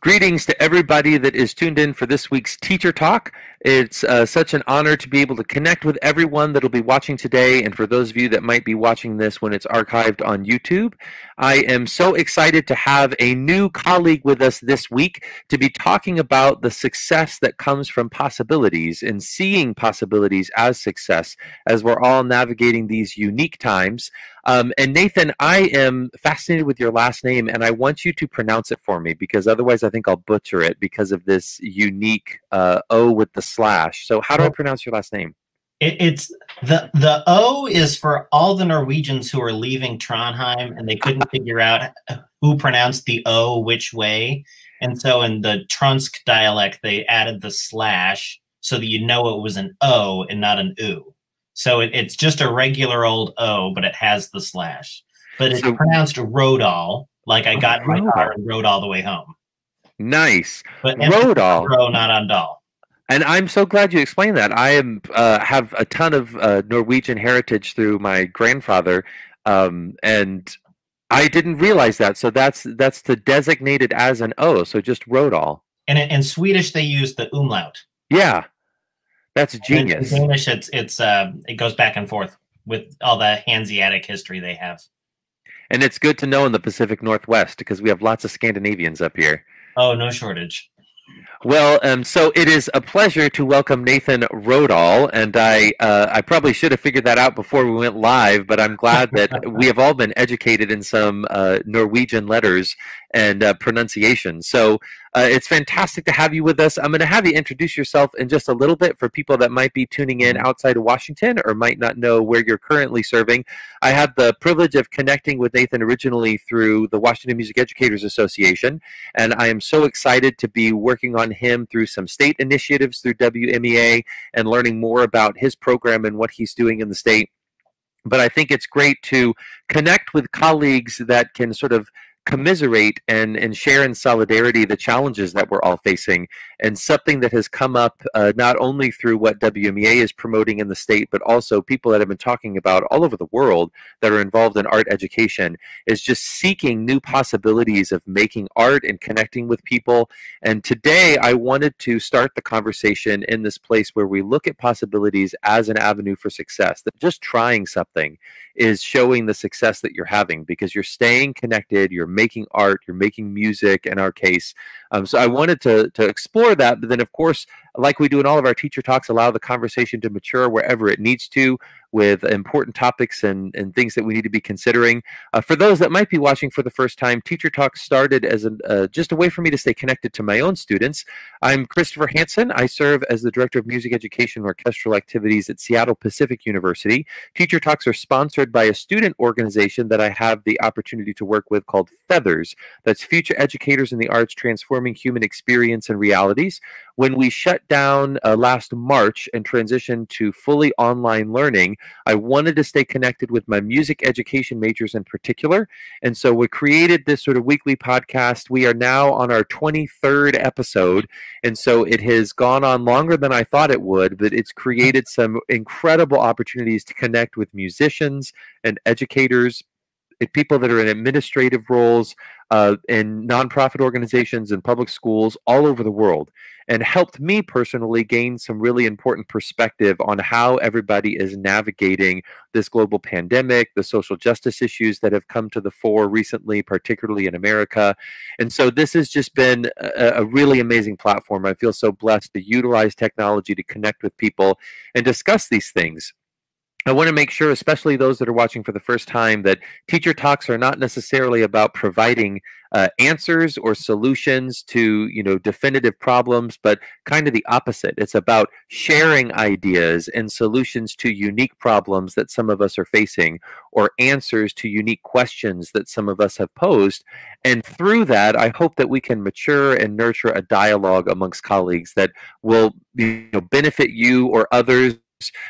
Greetings to everybody that is tuned in for this week's Teacher Talk. It's uh, such an honor to be able to connect with everyone that'll be watching today, and for those of you that might be watching this when it's archived on YouTube. I am so excited to have a new colleague with us this week to be talking about the success that comes from possibilities and seeing possibilities as success as we're all navigating these unique times. Um, and Nathan, I am fascinated with your last name, and I want you to pronounce it for me because otherwise I think I'll butcher it because of this unique uh, O with the slash. So, how do I pronounce your last name? It, it's the the O is for all the Norwegians who are leaving Trondheim and they couldn't figure out who pronounced the O which way, and so in the Trondsk dialect they added the slash so that you know it was an O and not an U. So it, it's just a regular old O, but it has the slash. But it's so, pronounced Rodahl, like I got oh, in my car and rode all the way home. Nice. But Rodahl. Ro, not on doll. And I'm so glad you explained that. I am uh, have a ton of uh, Norwegian heritage through my grandfather, um, and I didn't realize that. So that's that's the designated as an O. So just Rodahl. And in Swedish, they use the umlaut. Yeah, that's genius. In Danish, it's it's uh, it goes back and forth with all the Hanseatic history they have. And it's good to know in the Pacific Northwest because we have lots of Scandinavians up here. Oh, no shortage. Well, um, so it is a pleasure to welcome Nathan Rodahl, and I uh, I probably should have figured that out before we went live, but I'm glad that we have all been educated in some uh, Norwegian letters and uh, pronunciation. So uh, it's fantastic to have you with us. I'm going to have you introduce yourself in just a little bit for people that might be tuning in mm-hmm. outside of Washington or might not know where you're currently serving. I had the privilege of connecting with Nathan originally through the Washington Music Educators Association, and I am so excited to be working on him through some state initiatives through WMEA and learning more about his program and what he's doing in the state. But I think it's great to connect with colleagues that can sort of commiserate and and share in solidarity the challenges that we're all facing. And something that has come up uh, not only through what WMEA is promoting in the state but also people that have been talking about all over the world that are involved in art education is just seeking new possibilities of making art and connecting with people. And today I wanted to start the conversation in this place where we look at possibilities as an avenue for success that just trying something is showing the success that you're having because you're staying connected, you're making art, you're making music in our case. Um, so I wanted to, to explore that, but then of course, like we do in all of our teacher talks, allow the conversation to mature wherever it needs to with important topics and, and things that we need to be considering. Uh, for those that might be watching for the first time, Teacher Talk started as a, uh, just a way for me to stay connected to my own students. I'm Christopher Hanson. I serve as the Director of Music Education and Orchestral Activities at Seattle Pacific University. Teacher Talks are sponsored by a student organization that I have the opportunity to work with called Feathers. That's Future Educators in the Arts Transforming Human Experience and Realities. When we shut down uh, last March and transitioned to fully online learning, I wanted to stay connected with my music education majors in particular. And so we created this sort of weekly podcast. We are now on our 23rd episode. And so it has gone on longer than I thought it would, but it's created some incredible opportunities to connect with musicians and educators people that are in administrative roles uh, in nonprofit organizations and public schools all over the world and helped me personally gain some really important perspective on how everybody is navigating this global pandemic, the social justice issues that have come to the fore recently, particularly in America. And so this has just been a, a really amazing platform. I feel so blessed to utilize technology to connect with people and discuss these things. I want to make sure, especially those that are watching for the first time, that teacher talks are not necessarily about providing uh, answers or solutions to you know definitive problems, but kind of the opposite. It's about sharing ideas and solutions to unique problems that some of us are facing, or answers to unique questions that some of us have posed. And through that, I hope that we can mature and nurture a dialogue amongst colleagues that will you know, benefit you or others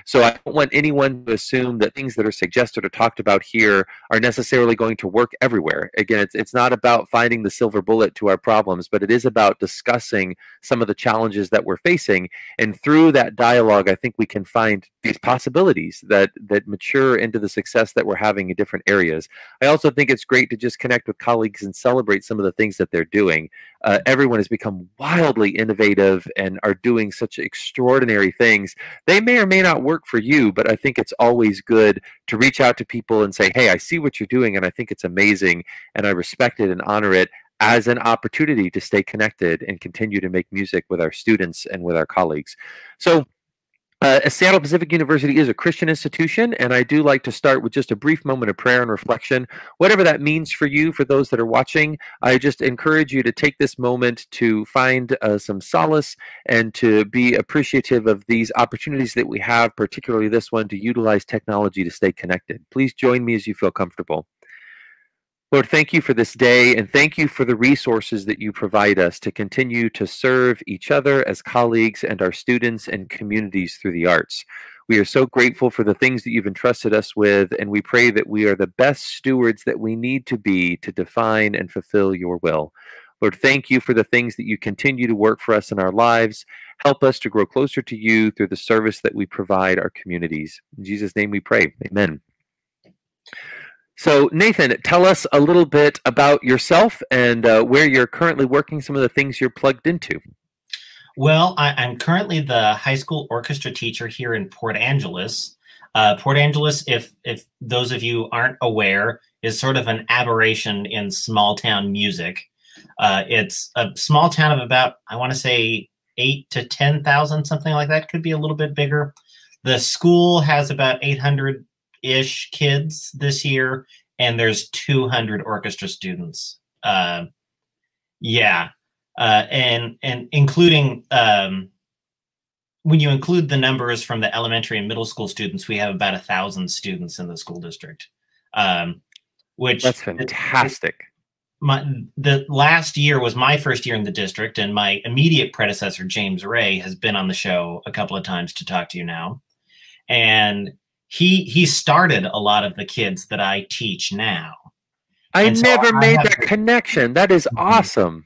so I don't want anyone to assume that things that are suggested or talked about here are necessarily going to work everywhere. Again, it's, it's not about finding the silver bullet to our problems, but it is about discussing some of the challenges that we're facing. And through that dialogue, I think we can find these possibilities that, that mature into the success that we're having in different areas. I also think it's great to just connect with colleagues and celebrate some of the things that they're doing. Uh, everyone has become wildly innovative and are doing such extraordinary things. They may or may not work for you, but I think it's always good to reach out to people and say, hey, I see what you're doing and I think it's amazing and I respect it and honor it as an opportunity to stay connected and continue to make music with our students and with our colleagues. So uh, Seattle Pacific University is a Christian institution, and I do like to start with just a brief moment of prayer and reflection. Whatever that means for you, for those that are watching, I just encourage you to take this moment to find uh, some solace and to be appreciative of these opportunities that we have, particularly this one, to utilize technology to stay connected. Please join me as you feel comfortable. Lord, thank you for this day and thank you for the resources that you provide us to continue to serve each other as colleagues and our students and communities through the arts. We are so grateful for the things that you've entrusted us with, and we pray that we are the best stewards that we need to be to define and fulfill your will. Lord, thank you for the things that you continue to work for us in our lives. Help us to grow closer to you through the service that we provide our communities. In Jesus' name we pray. Amen. So, Nathan, tell us a little bit about yourself and uh, where you're currently working, some of the things you're plugged into. Well, I, am currently the high school orchestra teacher here in Port Angeles. Uh, Port Angeles, if if those of you aren't aware, is sort of an aberration in small town music. Uh, it's a small town of about, I want to say, eight to ten thousand, something like that. Could be a little bit bigger. The school has about 800 ish kids this year, and there's 200 orchestra students. Uh, yeah, uh, and and including um, when you include the numbers from the elementary and middle school students, we have about a thousand students in the school district. Um, which that's fantastic. my the last year was my first year in the district, and my immediate predecessor James Ray has been on the show a couple of times to talk to you now, and he he started a lot of the kids that I teach now. I and never so made I that connection. That is mm-hmm. awesome.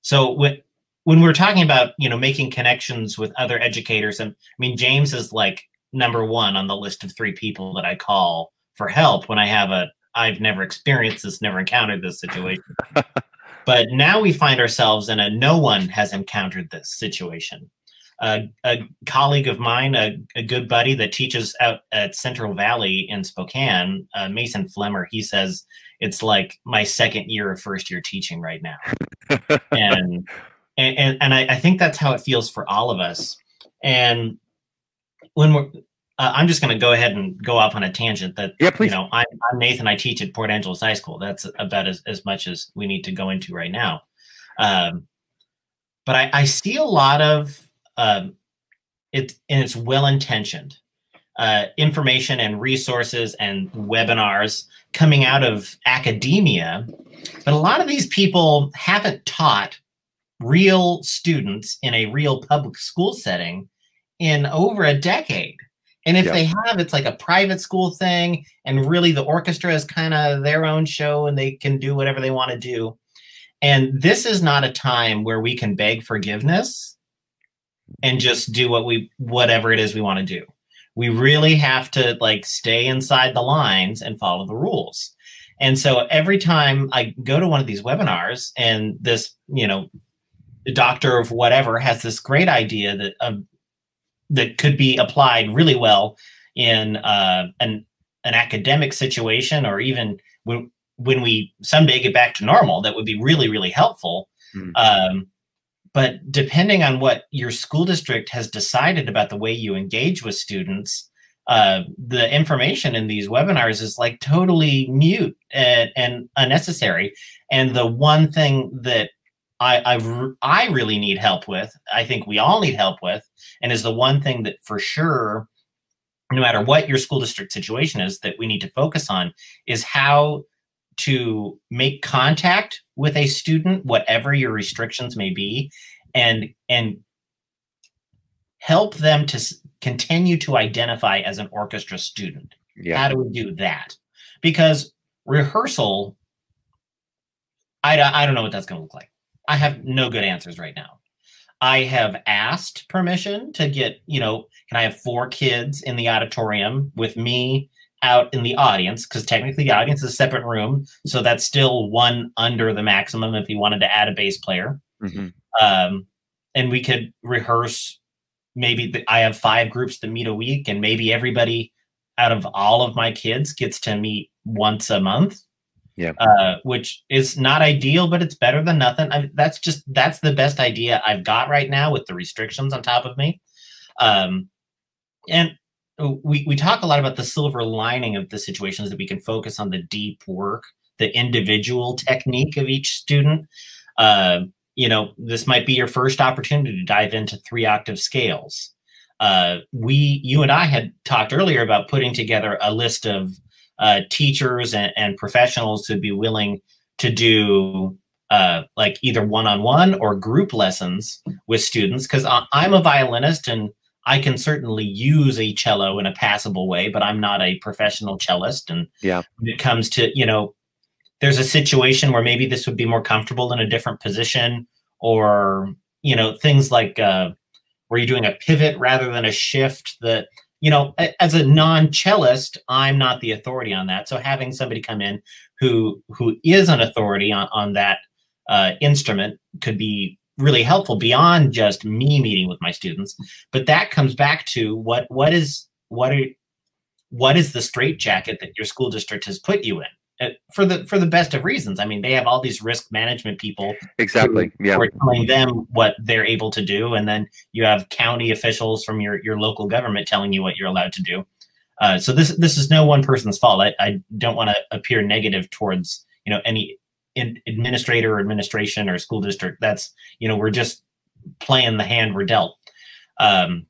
So when when we're talking about you know making connections with other educators, and I mean James is like number one on the list of three people that I call for help when I have a I've never experienced this, never encountered this situation. but now we find ourselves in a no one has encountered this situation a, a colleague of mine, a, a, good buddy that teaches out at Central Valley in Spokane, uh, Mason Flemmer, he says it's like my second year of first year teaching right now. and, and, and I, I, think that's how it feels for all of us. And when we're, uh, I'm just going to go ahead and go off on a tangent that, yeah, please. you know, I'm, I'm Nathan, I teach at Port Angeles High School. That's about as, as much as we need to go into right now. Um, but I, I see a lot of um, it and it's well intentioned uh, information and resources and webinars coming out of academia, but a lot of these people haven't taught real students in a real public school setting in over a decade. And if they have, it's like a private school thing, and really the orchestra is kind of their own show and they can do whatever they want to do. And this is not a time where we can beg forgiveness and just do what we whatever it is we want to do. We really have to like stay inside the lines and follow the rules. And so every time I go to one of these webinars and this, you know, the doctor of whatever has this great idea that um, that could be applied really well in uh, an an academic situation or even when when we someday get back to normal, that would be really really helpful. Mm. Um, but depending on what your school district has decided about the way you engage with students, uh, the information in these webinars is like totally mute and, and unnecessary. And the one thing that I, I, I really need help with, I think we all need help with, and is the one thing that for sure, no matter what your school district situation is, that we need to focus on is how to make contact with a student, whatever your restrictions may be, and and help them to continue to identify as an orchestra student. Yeah. How do we do that? Because rehearsal, I, I don't know what that's going to look like. I have no good answers right now. I have asked permission to get, you know, can I have four kids in the auditorium with me out in the audience because technically the audience is a separate room, so that's still one under the maximum if you wanted to add a bass player. Mm-hmm. Um, and we could rehearse. Maybe the, I have five groups that meet a week, and maybe everybody out of all of my kids gets to meet once a month. Yeah. Uh, which is not ideal, but it's better than nothing. I, that's just that's the best idea I've got right now with the restrictions on top of me. Um, and we we talk a lot about the silver lining of the situations that we can focus on the deep work, the individual technique of each student. Uh, you know, this might be your first opportunity to dive into three octave scales. Uh, we, you and I had talked earlier about putting together a list of uh, teachers and, and professionals who'd be willing to do uh, like either one-on-one or group lessons with students because I'm a violinist and I can certainly use a cello in a passable way, but I'm not a professional cellist. And yeah, when it comes to, you know, there's a situation where maybe this would be more comfortable in a different position or, you know, things like uh, where you're doing a pivot rather than a shift that, you know, as a non-cellist, I'm not the authority on that. So having somebody come in who who is an authority on, on that uh, instrument could be really helpful beyond just me meeting with my students but that comes back to what what is what are what is the straitjacket that your school district has put you in uh, for the for the best of reasons. I mean they have all these risk management people exactly who, yeah. who are telling them what they're able to do and then you have county officials from your your local government telling you what you're allowed to do. Uh, so this this is no one person's fault. I, I don't want to appear negative towards you know any administrator or administration or school district. That's you know we're just playing the hand we're dealt. Um,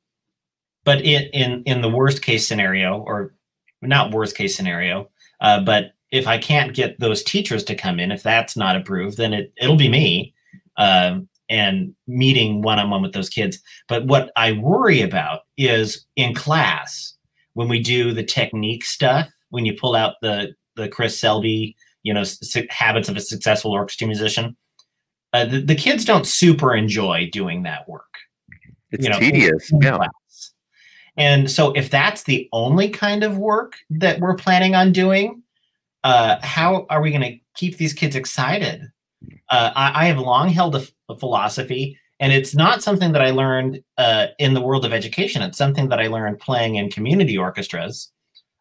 but in in in the worst case scenario, or not worst case scenario, uh, but if I can't get those teachers to come in, if that's not approved, then it it'll be me. Um, and meeting one on one with those kids. But what I worry about is in class when we do the technique stuff, when you pull out the the Chris Selby you know habits of a successful orchestra musician. Uh, the, the, kids don't super enjoy doing that work. It's you know, tedious yeah. class. and so if that's the only kind of work that we're planning on doing uh, how are we going to keep these kids excited? Uh, I, I, have long held a, a, philosophy and it's not something that i learned uh, in the world of education. It's something that i learned playing in community orchestras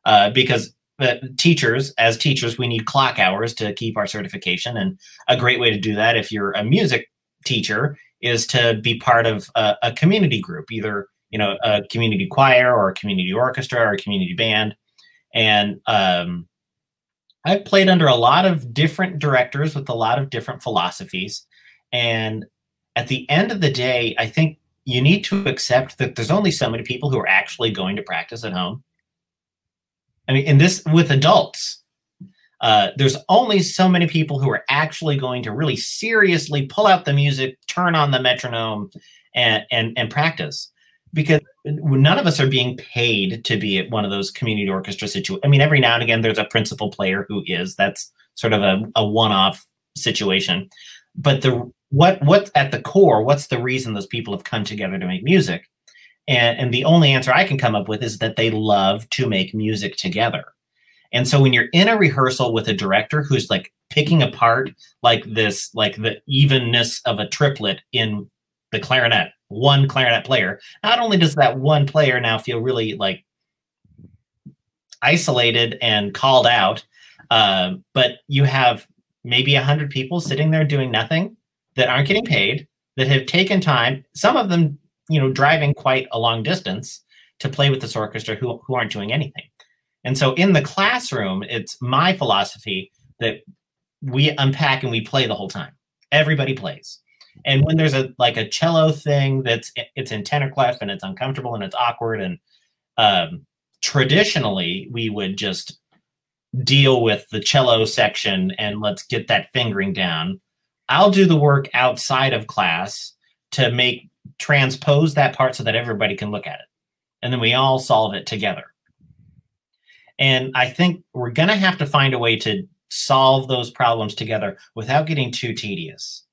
uh, because but teachers, as teachers, we need clock hours to keep our certification. And a great way to do that, if you're a music teacher, is to be part of a, a community group, either you know a community choir or a community orchestra or a community band. And um, I've played under a lot of different directors with a lot of different philosophies. And at the end of the day, I think you need to accept that there's only so many people who are actually going to practice at home. I mean, in this with adults, uh, there's only so many people who are actually going to really seriously pull out the music, turn on the metronome, and and and practice. Because none of us are being paid to be at one of those community orchestra situations. I mean, every now and again, there's a principal player who is. That's sort of a, a one-off situation. But the what what's at the core? What's the reason those people have come together to make music? And, and the only answer I can come up with is that they love to make music together. And so when you're in a rehearsal with a director who's like picking apart like this, like the evenness of a triplet in the clarinet, one clarinet player, not only does that one player now feel really like isolated and called out, uh, but you have maybe a hundred people sitting there doing nothing that aren't getting paid, that have taken time. Some of them you know, driving quite a long distance to play with this orchestra who, who aren't doing anything. And so in the classroom, it's my philosophy that we unpack and we play the whole time. Everybody plays. And when there's a like a cello thing that's it's in tenor clef and it's uncomfortable and it's awkward and um, traditionally we would just deal with the cello section and let's get that fingering down. I'll do the work outside of class to make transpose that part so that everybody can look at it. And then we all solve it together. And I think we're going to have to find a way to solve those problems together without getting too tedious.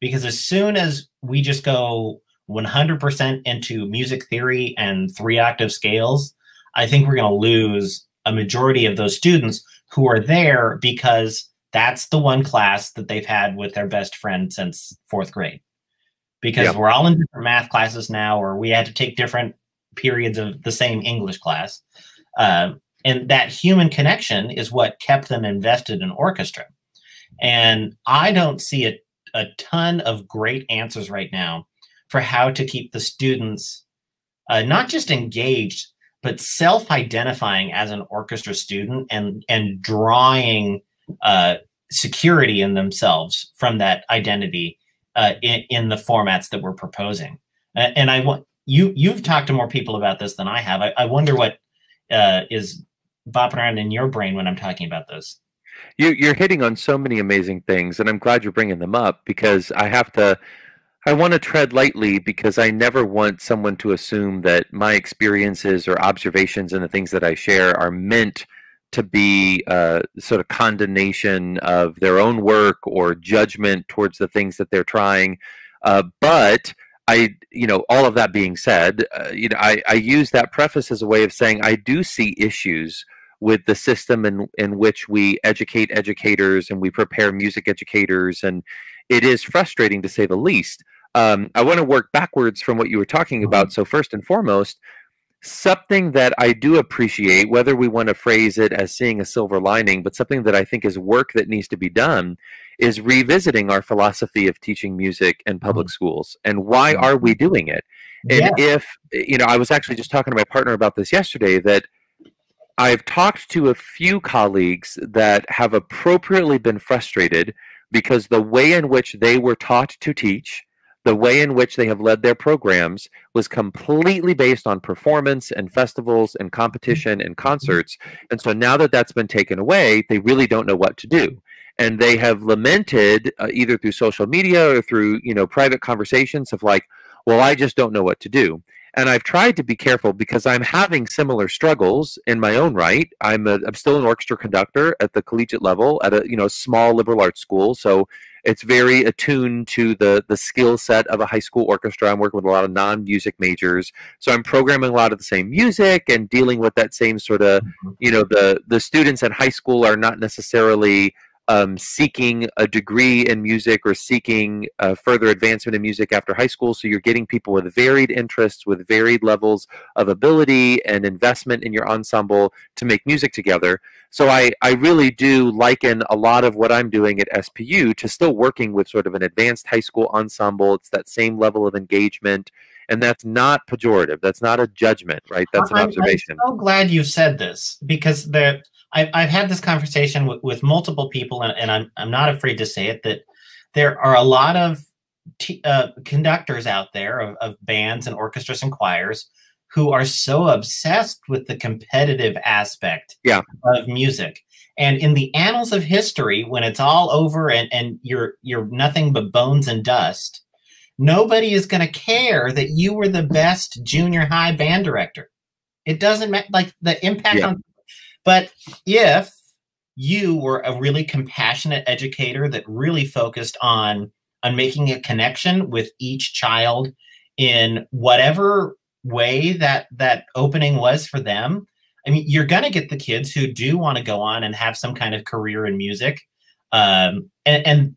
Because as soon as we just go 100% into music theory and three octave scales, I think we're going to lose a majority of those students who are there because that's the one class that they've had with their best friend since fourth grade because we're all in different math classes now, or we had to take different periods of the same English class. Uh, and that human connection is what kept them invested in orchestra. And I don't see a, a ton of great answers right now for how to keep the students uh, not just engaged, but self-identifying as an orchestra student and and drawing uh, security in themselves from that identity uh, in, in the formats that we're proposing. A- and I want you you've talked to more people about this than I have. I, I wonder what uh, is bopping around in your brain when I'm talking about this. You, you're hitting on so many amazing things, and I'm glad you're bringing them up because I have to. I want to tread lightly because I never want someone to assume that my experiences or observations and the things that I share are meant to be uh, sort of condemnation of their own work or judgment towards the things that they're trying. Uh, but I, you know, all of that being said, uh, you know, I, I use that preface as a way of saying I do see issues with the system in in which we educate educators and we prepare music educators, and it is frustrating to say the least. Um, I want to work backwards from what you were talking about. So first and foremost, something that I do appreciate, whether we want to phrase it as seeing a silver lining, but something that I think is work that needs to be done, is revisiting our philosophy of teaching music in public mm. schools and why mm. are we doing it? And Yeah. if you know, I was actually just talking to my partner about this yesterday that I've talked to a few colleagues that have appropriately been frustrated because the way in which they were taught to teach, the way in which they have led their programs was completely based on performance and festivals and competition and concerts. And so now that that's been taken away, they really don't know what to do. And they have lamented uh, either through social media or through, you know, private conversations of like, well, I just don't know what to do and I've tried to be careful because I'm having similar struggles in my own right. I'm a, I'm still an orchestra conductor at the collegiate level at a you know small liberal arts school, so it's very attuned to the the skill set of a high school orchestra. I'm working with a lot of non music majors, so I'm programming a lot of the same music and dealing with that same sort of mm-hmm. you know the the students at high school are not necessarily um, seeking a degree in music or seeking uh, further advancement in music after high school. So you're getting people with varied interests, with varied levels of ability and investment in your ensemble to make music together. So I, I really do liken a lot of what I'm doing at SPU to still working with sort of an advanced high school ensemble. It's that same level of engagement. And that's not pejorative. That's not a judgment, right? That's an observation. I'm so glad you said this because the I've, I've had this conversation with, with multiple people, and, and I'm I'm not afraid to say it that there are a lot of t- uh, conductors out there of, of bands and orchestras and choirs who are so obsessed with the competitive aspect Yeah. of music. And in the annals of history, when it's all over and, and you're you're nothing but bones and dust, nobody is going to care that you were the best junior high band director. It doesn't matter, like the impact Yeah. on. But if you were a really compassionate educator that really focused on on making a connection with each child in whatever way that that opening was for them, I mean, you're going to get the kids who do want to go on and have some kind of career in music, um, and, and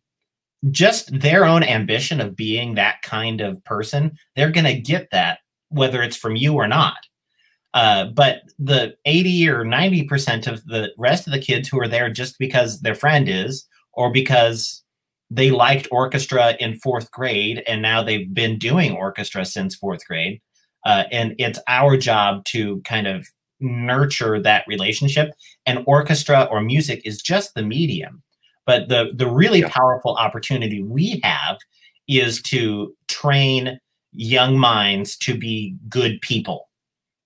just their own ambition of being that kind of person, they're going to get that whether it's from you or not. Uh, but the 80 or 90% of the rest of the kids who are there just because their friend is, or because they liked orchestra in fourth grade and now they've been doing orchestra since fourth grade. Uh, and it's our job to kind of nurture that relationship. And orchestra or music is just the medium. But the, the really Yeah. powerful opportunity we have is to train young minds to be good people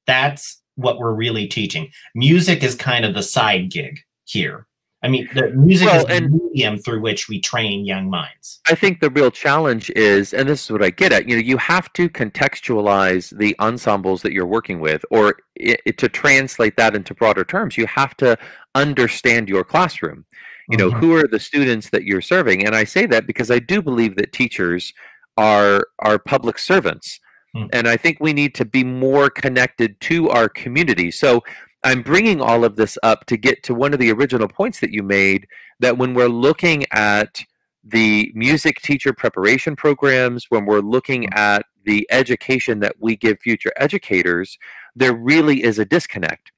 that's what we're really teaching. Music is kind of the side gig here. I mean, the music Well, is the medium through which we train young minds. I think the real challenge is, and this is what I get at, you know, you have to contextualize the ensembles that you're working with, or i i- to translate that into broader terms, you have to understand your classroom. You know, Mhm. who are the students that you're serving? And I say that because I do believe that teachers are are public servants, Mm. and I think we need to be more connected to our community. So I'm bringing all of this up to get to one of the original points that you made that when we're looking at the music teacher preparation programs, when we're looking at the education that we give future educators, there really is a disconnect.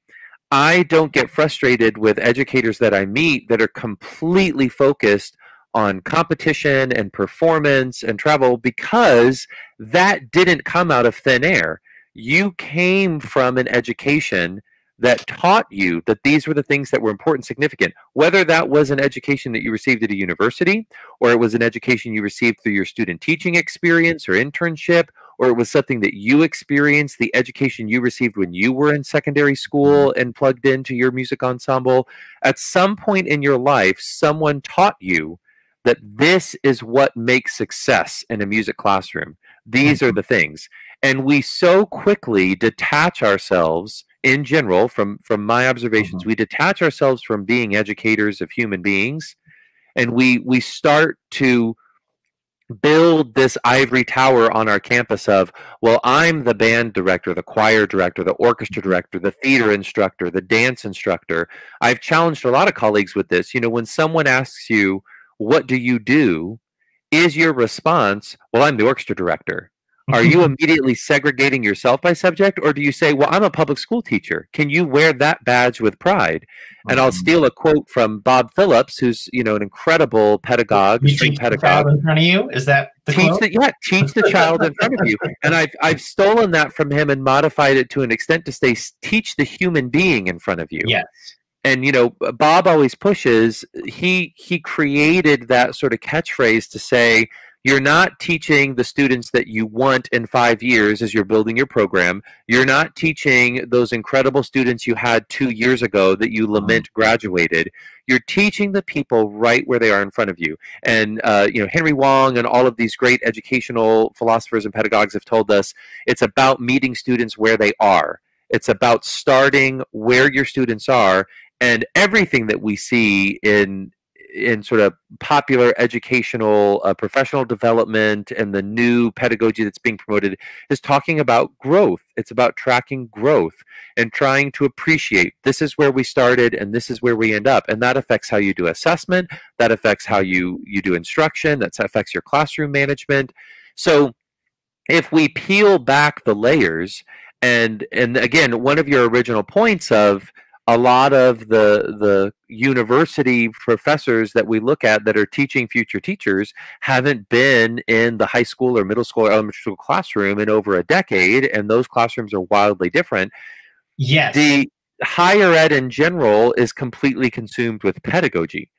I don't get frustrated with educators that I meet that are completely focused on competition and performance and travel because that didn't come out of thin air. You came from an education that taught you that these were the things that were important significant whether that was an education that you received at a university or it was an education you received through your student teaching experience or internship or it was something that you experienced the education you received when you were in secondary school mm-hmm. and plugged into your music ensemble at some point in your life someone taught you that this is what makes success in a music classroom these are mm-hmm. the things and we so quickly detach ourselves in general, from from my observations, mm-hmm. we detach ourselves from being educators of human beings, and we we start to build this ivory tower on our campus of well i'm the band director the choir director the orchestra mm-hmm. director the theater instructor the dance instructor i've challenged a lot of colleagues with this you know when someone asks you what do you do is your response well i'm the orchestra director. Are you immediately segregating yourself by subject or do you say well i'm a public school teacher. Can you wear that badge with pride? And i'll steal a quote from bob phillips who's you know an incredible pedagogue you teach pedagogue. in front of you? Is that the teach quote? the yeah teach the child in front of you. And i've i've stolen that from him and modified it to an extent to say teach the human being in front of you. Yes and you know bob always pushes he he created that sort of catchphrase to say you're not teaching the students that you want in five years as you're building your program. You're not teaching those incredible students you had two years ago that you lament graduated. You're teaching the people right where they are in front of you. And uh, you know Harry Wong and all of these great educational philosophers and pedagogues have told us it's about meeting students where they are. It's about starting where your students are and everything that we see in in sort of popular educational uh, professional development and the new pedagogy that's being promoted is talking about growth. It's about tracking growth and trying to appreciate this is where we started and this is where we end up. And that affects how you do assessment that affects how you you do instruction that affects your classroom management. So if we peel back the layers and and again one of your original points of a lot of the the university professors that we look at that are teaching future teachers haven't been in the high school or middle school or elementary school classroom in over a decade and those classrooms are wildly different yes the higher ed in general is completely consumed with pedagogy.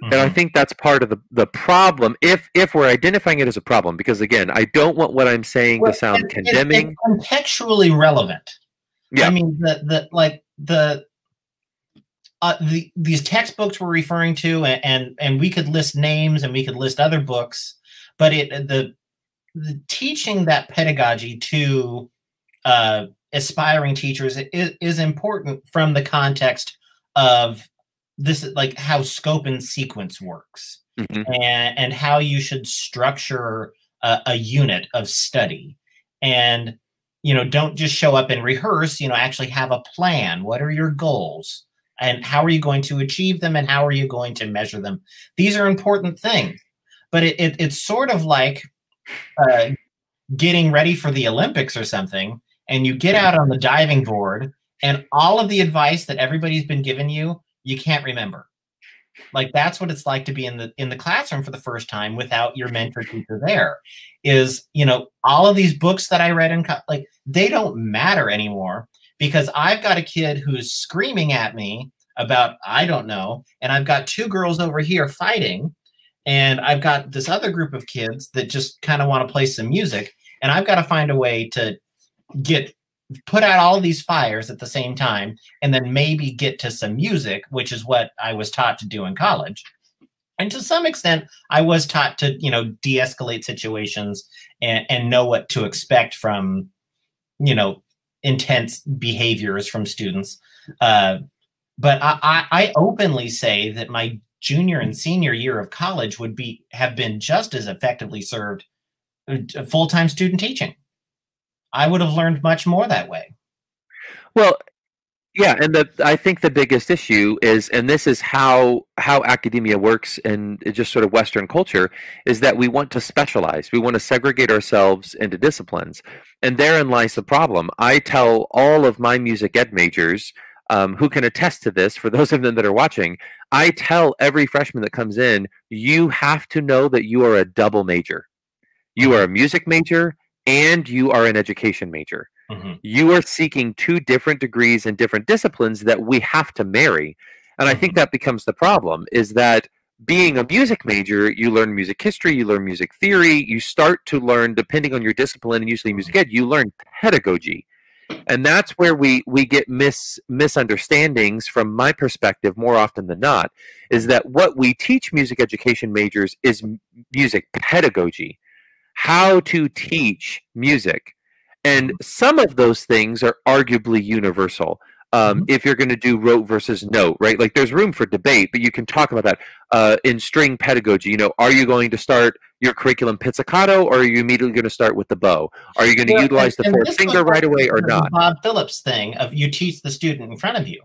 And I mm-hmm. think that's part of the, the problem if if we're identifying it as a problem, because again, I don't want what I'm saying well, to sound it, condemning. It's contextually relevant. Yeah. I mean the the like the uh, the, these textbooks we're referring to, and, and, and we could list names and we could list other books, but it the the teaching that pedagogy to uh, aspiring teachers is, is important from the context of this, like how scope and sequence works, mm-hmm. and and how you should structure a, a unit of study, and you know don't just show up and rehearse you know actually have a plan. What are your goals? And how are you going to achieve them? And how are you going to measure them? These are important things. But it, it it's sort of like uh, getting ready for the olympics or something and you get out on the diving board and all of the advice that everybody's been giving you you can't remember like that's what it's like to be in the in the classroom for the first time without your mentor teacher there is you know all of these books that i read and like they don't matter anymore because i've got a kid who's screaming at me about i don't know and i've got two girls over here fighting and i've got this other group of kids that just kind of want to play some music and i've got to find a way to get put out all these fires at the same time and then maybe get to some music which is what i was taught to do in college. And to some extent i was taught to you know de-escalate situations and, and know what to expect from you know intense behaviors from students. Uh, but I, I, openly say that my junior and senior year of college would be have been just as effectively served uh, full-time student teaching I would have learned much more that way. Well, Yeah, and the I think the biggest issue is, and this is how how academia works in just sort of Western culture, is that we want to specialize. We want to segregate ourselves into disciplines, and therein lies the problem. I tell all of my music ed majors um, who can attest to this. For those of them that are watching, I tell every freshman that comes in, you have to know that you are a double major. You are a music major and you are an education major Mm-hmm. You are seeking two different degrees in different disciplines that we have to marry. And I think mm-hmm. that becomes the problem is that being a music major, you learn music history, you learn music theory, you start to learn, depending on your discipline, and usually music ed, you learn pedagogy. And that's where we, we get mis, misunderstandings from my perspective more often than not, is that what we teach music education majors is music pedagogy, how to teach music. And some of those things are arguably universal. Um, mm-hmm. If you're going to do rote versus note, right? Like there's room for debate, but you can talk about that. Uh, in string pedagogy, you know, are you going to start your curriculum pizzicato or are you immediately going to start with the bow? Are you going to utilize and, the fourth finger right away or not? Bob Phillips thing of you teach the student in front of you.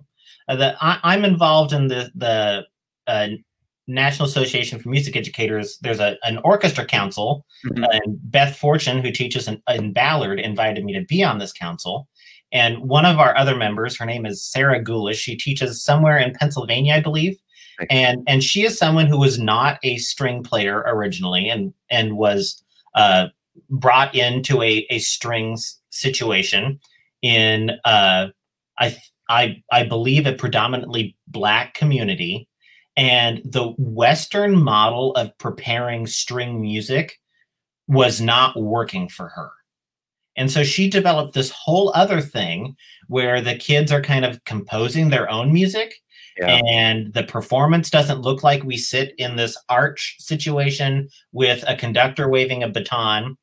Uh, that I, am involved in the the uh, National Association for Music Educators, there's a, an orchestra council, mm-hmm. and Beth Fortune, who teaches in, in, Ballard, invited me to be on this council. And one of our other members, her name is Sarah Gulish. She teaches somewhere in Pennsylvania, I believe. And and she is someone who was not a string player originally, and and was uh, brought into a a strings situation in uh, I I I believe a predominantly black community and the Western model of preparing string music was not working for her. And so she developed this whole other thing where the kids are kind of composing their own music. Yeah. And the performance doesn't look like we sit in this arch situation with a conductor waving a baton,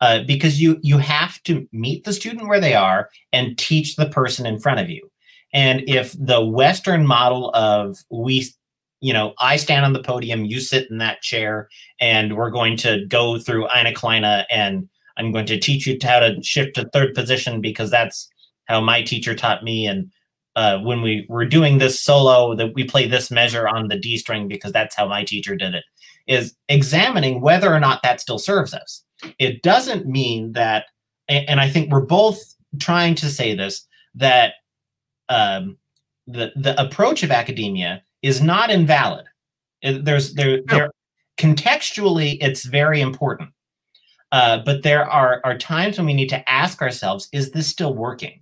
uh, because you you have to meet the student where they are and teach the person in front of you. And if the Western model of we you know, I stand on the podium, you sit in that chair, and we're going to go through Eine Kleine, and I'm going to teach you how to shift to third position because that's how my teacher taught me. And uh, when we were doing this solo, that we play this measure on the D string because that's how my teacher did it. Is examining whether or not that still serves us. It doesn't mean that, and I think we're both trying to say this that um, the the approach of academia is not invalid. There's there no. there contextually it's very important. Uh, but there are are times when we need to ask ourselves, is this still working?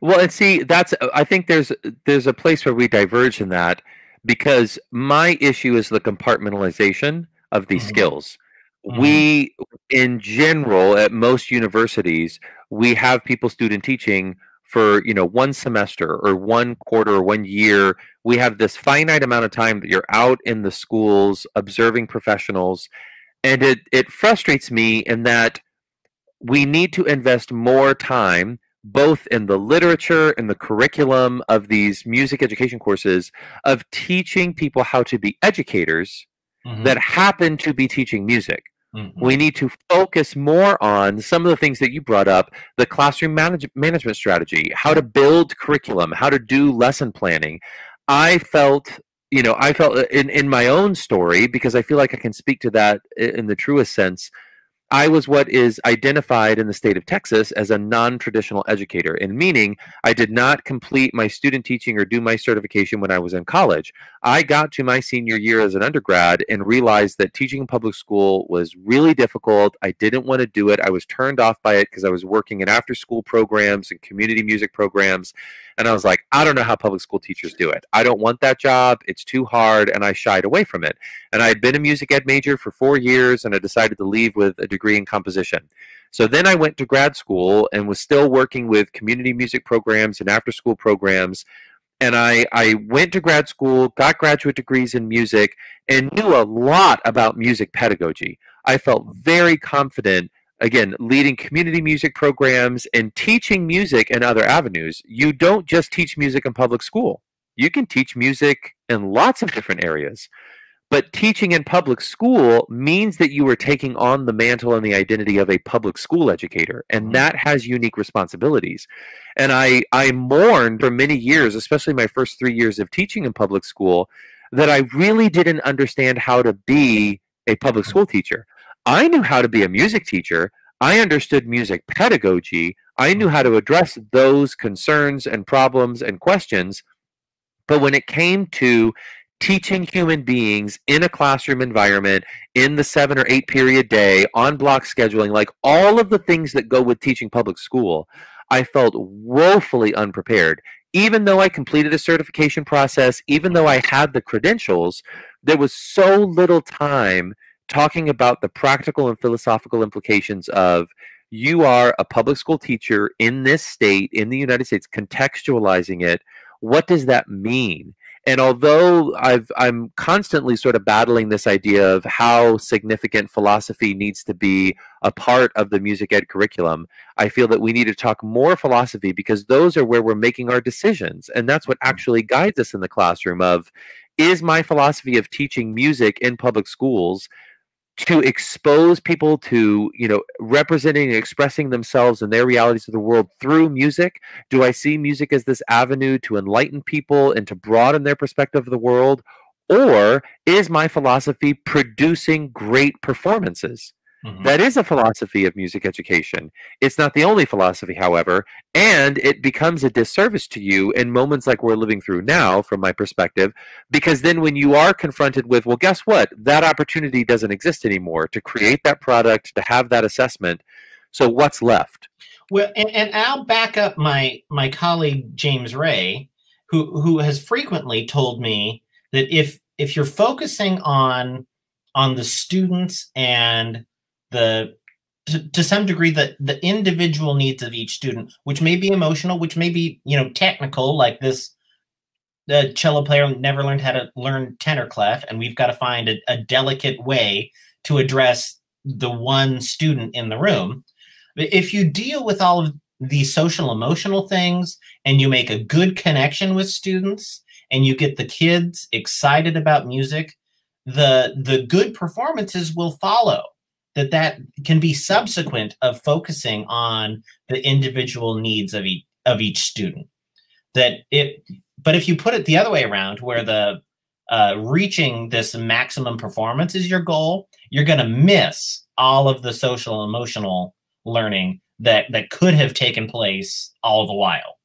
Well, and see, that's I think there's there's a place where we diverge in that because my issue is the compartmentalization of these mm-hmm. skills. Mm-hmm. We, in general, at most universities, we have people student teaching for you know one semester or one quarter or one year we have this finite amount of time that you're out in the schools observing professionals and it it frustrates me in that we need to invest more time both in the literature and the curriculum of these music education courses of teaching people how to be educators mm-hmm. that happen to be teaching music Mm-hmm. We need to focus more on some of the things that you brought up the classroom manage- management strategy, how to build curriculum, how to do lesson planning. I felt, you know, I felt in, in my own story, because I feel like I can speak to that in the truest sense. I was what is identified in the state of Texas as a non traditional educator, in meaning I did not complete my student teaching or do my certification when I was in college. I got to my senior year as an undergrad and realized that teaching in public school was really difficult. I didn't want to do it. I was turned off by it because I was working in after school programs and community music programs. And I was like, I don't know how public school teachers do it. I don't want that job. It's too hard. And I shied away from it. And I had been a music ed major for four years and I decided to leave with a degree in composition. So then I went to grad school and was still working with community music programs and after school programs. And I, I went to grad school, got graduate degrees in music, and knew a lot about music pedagogy. I felt very confident again, leading community music programs and teaching music in other avenues. You don't just teach music in public school. You can teach music in lots of different areas. But teaching in public school means that you are taking on the mantle and the identity of a public school educator, and Mhm. that has unique responsibilities. And I, I mourned for many years, especially my first three years of teaching in public school, that I really didn't understand how to be a public school teacher. I knew how to be a music teacher. I understood music pedagogy. I knew how to address those concerns and problems and questions. But when it came to teaching human beings in a classroom environment in the seven or eight period day on block scheduling like all of the things that go with teaching public school i felt woefully unprepared. Even though i completed a certification process even though i had the credentials there was so little time talking about the practical and philosophical implications of you are a public school teacher in this state in the united states contextualizing it. What does that mean and although I've, I'm constantly sort of battling this idea of how significant philosophy needs to be a part of the music ed curriculum, I feel that we need to talk more philosophy because those are where we're making our decisions. And that's what mm. actually guides us in the classroom of is my philosophy of teaching music in public schools to expose people to you know representing and expressing themselves and their realities of the world through music. Do i see music as this avenue to enlighten people and to broaden their perspective of the world? Or is my philosophy producing great performances Mhm. that is a philosophy of music education. It's not the only philosophy, however, and it becomes a disservice to you in moments like we're living through now, from my perspective, because then when you are confronted with, well, guess what? That opportunity doesn't exist anymore to create that product, to have that assessment. So what's left? Well, and, and I'll back up my my colleague James Ray, who who has frequently told me that if if you're focusing on on the students and the to, to some degree the the individual needs of each student, which may be emotional, which may be you know technical, like this the cello player never learned how to learn tenor clef, and we've got to find a, a delicate way to address the one student in the room. But If you deal with all of these social emotional things and you make a good connection with students and you get the kids excited about music, the the good performances will follow. That that can be subsequent of focusing on the individual needs of each of each student. That it but if you put it the other way around where the uh, reaching this maximum performance is your goal, you're going to miss all of the social and emotional learning that that could have taken place all the while.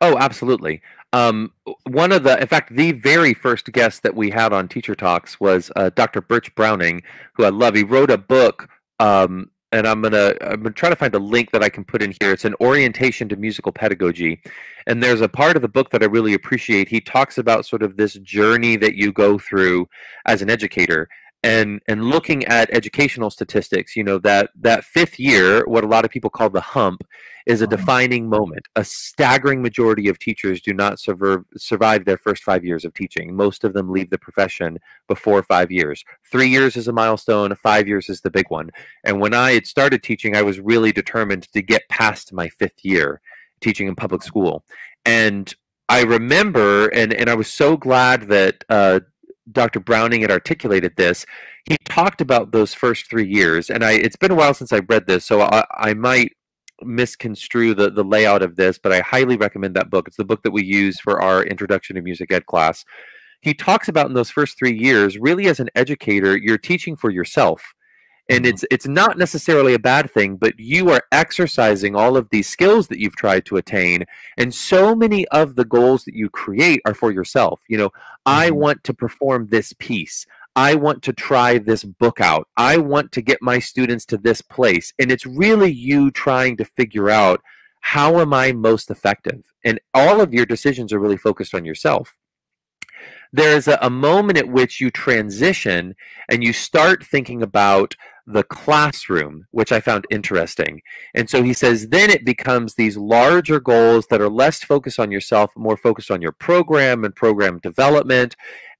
Oh, absolutely. Um, one of the, in fact, the very first guest that we had on Teacher Talks was uh, Dr. Birch Browning, who I love. He wrote a book, um, and I'm gonna I'm gonna try to find a link that I can put in here. It's an orientation to musical pedagogy, and there's a part of the book that I really appreciate. He talks about sort of this journey that you go through as an educator, and and looking at educational statistics. You know that that fifth year, what a lot of people call the hump, is a Mhm. defining moment. A staggering majority of teachers do not survive, survive their first five years of teaching. Most of them leave the profession before five years. Three years is a milestone, five years is the big one. And when I had started teaching, I was really determined to get past my fifth year teaching in public school. And I remember, and, and I was so glad that uh, Dr. Browning had articulated this. He talked about those first three years, and I it's been a while since I read this, so I, I might misconstrue the, the layout of this, but I highly recommend that book. It's the book that we use for our introduction to music ed class. He talks about in those first three years, really as an educator, you're teaching for yourself. And Mhm. it's it's not necessarily a bad thing, but you are exercising all of these skills that you've tried to attain. And so many of the goals that you create are for yourself. You know, I Mhm. want to perform this piece. I want to try this book out. I want to get my students to this place. And it's really you trying to figure out how am I most effective? And all of your decisions are really focused on yourself. There's a, a moment at which you transition and you start thinking about the classroom, which I found interesting. And so he says, then it becomes these larger goals that are less focused on yourself, more focused on your program and program development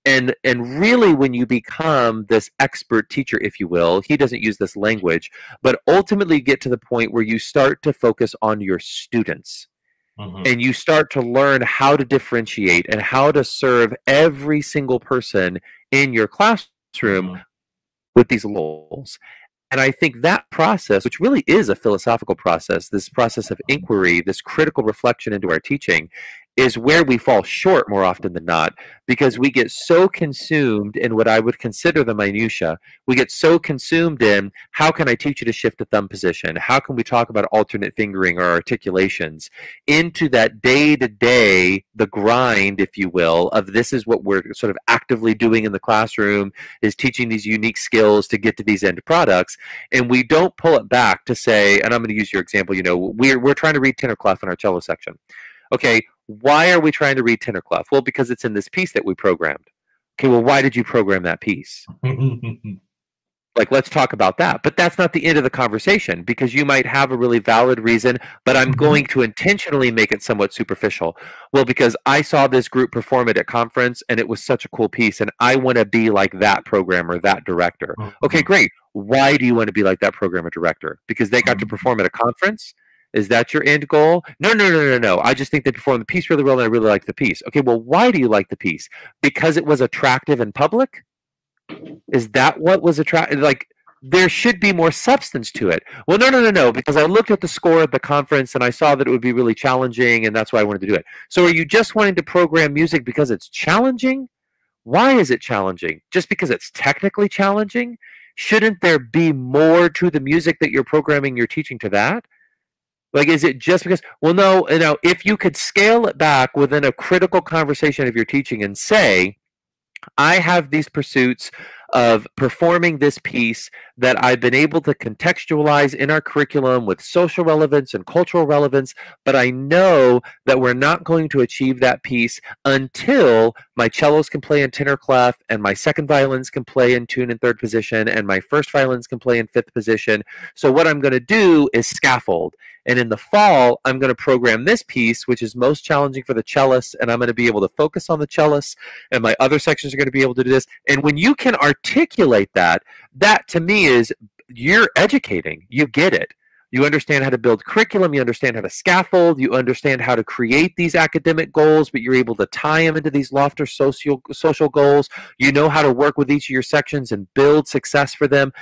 and and really when you become this expert teacher if you will he doesn't use this language but ultimately get to the point where you start to focus on your students Mhm. and you start to learn how to differentiate and how to serve every single person in your classroom mm-hmm. with these goals. And I think that process, which really is a philosophical process, this process of inquiry, this critical reflection into our teaching, is where we fall short more often than not because we get so consumed in what I would consider the minutia. We get so consumed in how can I teach you to shift a thumb position? How can we talk about alternate fingering or articulations into that day to day, the grind, if you will, of this is what we're sort of actively doing in the classroom is teaching these unique skills to get to these end products. And we don't pull it back to say, and I'm going to use your example, you know, we're, we're trying to read tenor clef in our cello section. Okay, why are we trying to read tenor? Well, because it's in this piece that we programmed. Okay, well, why did you program that piece? like, let's talk about that. But that's not the end of the conversation because you might have a really valid reason, but I'm mm-hmm. going to intentionally make it somewhat superficial. Well, because I saw this group perform it at conference and it was such a cool piece, and I want to be like that programmer, that director. Okay, mm-hmm. great. Why do you want to be like that programmer director? Because they got to mm-hmm. perform at a conference is that your end goal? No, no, no, no, no. I just think they performed the piece really well and I really like the piece. Okay, well, why do you like the piece? Because it was attractive in public? Is that what was attractive? Like, there should be more substance to it. Well, no, no, no, no, because I looked at the score at the conference and I saw that it would be really challenging and that's why I wanted to do it. So are you just wanting to program music because it's challenging? Why is it challenging? Just because it's technically challenging? Shouldn't there be more to the music that you're programming you're teaching to that? Like, is it just because? Well, no. You know, if you could scale it back within a critical conversation of your teaching and say, I have these pursuits of performing this piece that I've been able to contextualize in our curriculum with social relevance and cultural relevance, but I know that we're not going to achieve that piece until my cellos can play in tenor clef and my second violins can play in tune in third position and my first violins can play in fifth position. So what I'm going to do is scaffold. And in the fall, I'm going to program this piece, which is most challenging for the cellist, and I'm going to be able to focus on the cellist, and my other sections are going to be able to do this. And when you can articulate that, that to me is you're educating. You get it. You understand how to build curriculum. You understand how to scaffold. You understand how to create these academic goals, but you're able to tie them into these lofter social social goals. You know how to work with each of your sections and build success for them.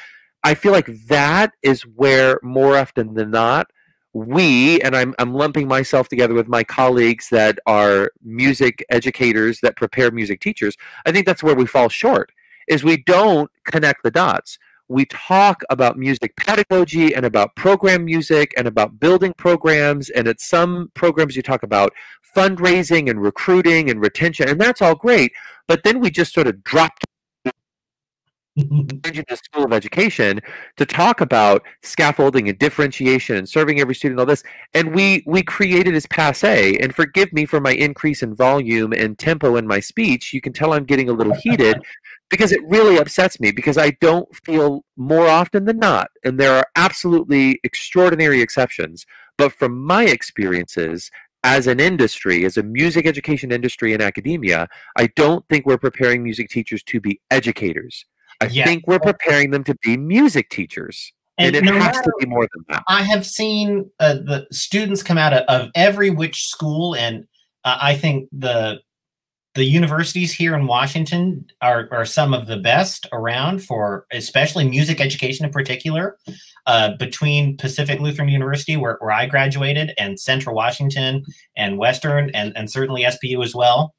I feel like that is where more often than not we and I'm, I'm lumping myself together with my colleagues that are music educators that prepare music teachers i think that's where we fall short is we don't connect the dots. We talk about music pedagogy and about program music and about building programs and at some programs you talk about fundraising and recruiting and retention and that's all great but then we just sort of drop the School of Education to talk about scaffolding and differentiation and serving every student all this and we we created as passe. And forgive me for my increase in volume and tempo in my speech. You can tell I'm getting a little heated because it really upsets me because I don't feel more often than not and there are absolutely extraordinary exceptions but from my experiences as an industry, as a music education industry in academia, I don't think we're preparing music teachers to be educators. I yeah. think we're preparing them to be music teachers. And, and it no has matter, to be more than that. I have seen uh, the students come out of, of every which school, and uh, I think the the universities here in Washington are, are some of the best around for especially music education in particular. Uh, between Pacific Lutheran University, where, where I graduated, and Central Washington and Western, and, and certainly SPU as well,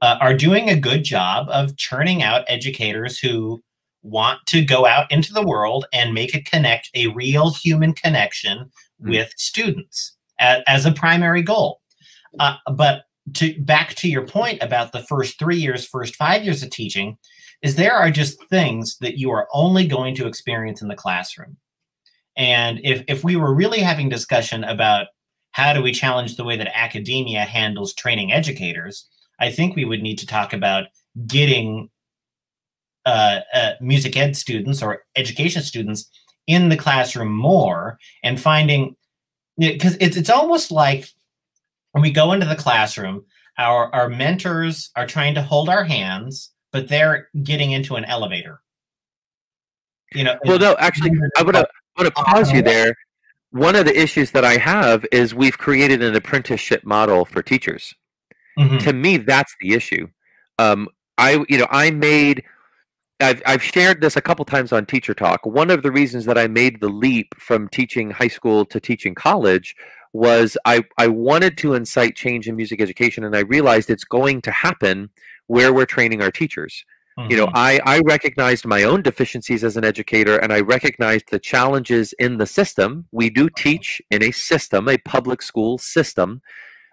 uh, are doing a good job of churning out educators who want to go out into the world and make a connect a real human connection mm. with students as, as, a primary goal uh, but to back to your point about the first three years first five years of teaching is there are just things that you are only going to experience in the classroom. And if, if we were really having discussion about how do we challenge the way that academia handles training educators i think we would need to talk about getting uh, uh, music ed students or education students in the classroom more and finding because it's it's almost like when we go into the classroom, our our mentors are trying to hold our hands, but they're getting into an elevator. You know. Well, no, actually, I would I to pause you there. One of the issues that I have is we've created an apprenticeship model for teachers. Mm-hmm. To me, that's the issue. Um, I you know I made I've, I've shared this a couple times on Teacher Talk. One of the reasons that I made the leap from teaching high school to teaching college was I, I wanted to incite change in music education, and I realized it's going to happen where we're training our teachers. Mm-hmm. You know, mm-hmm. I, I recognized my own deficiencies as an educator and I recognized the challenges in the system. We do teach in a system, a public school system.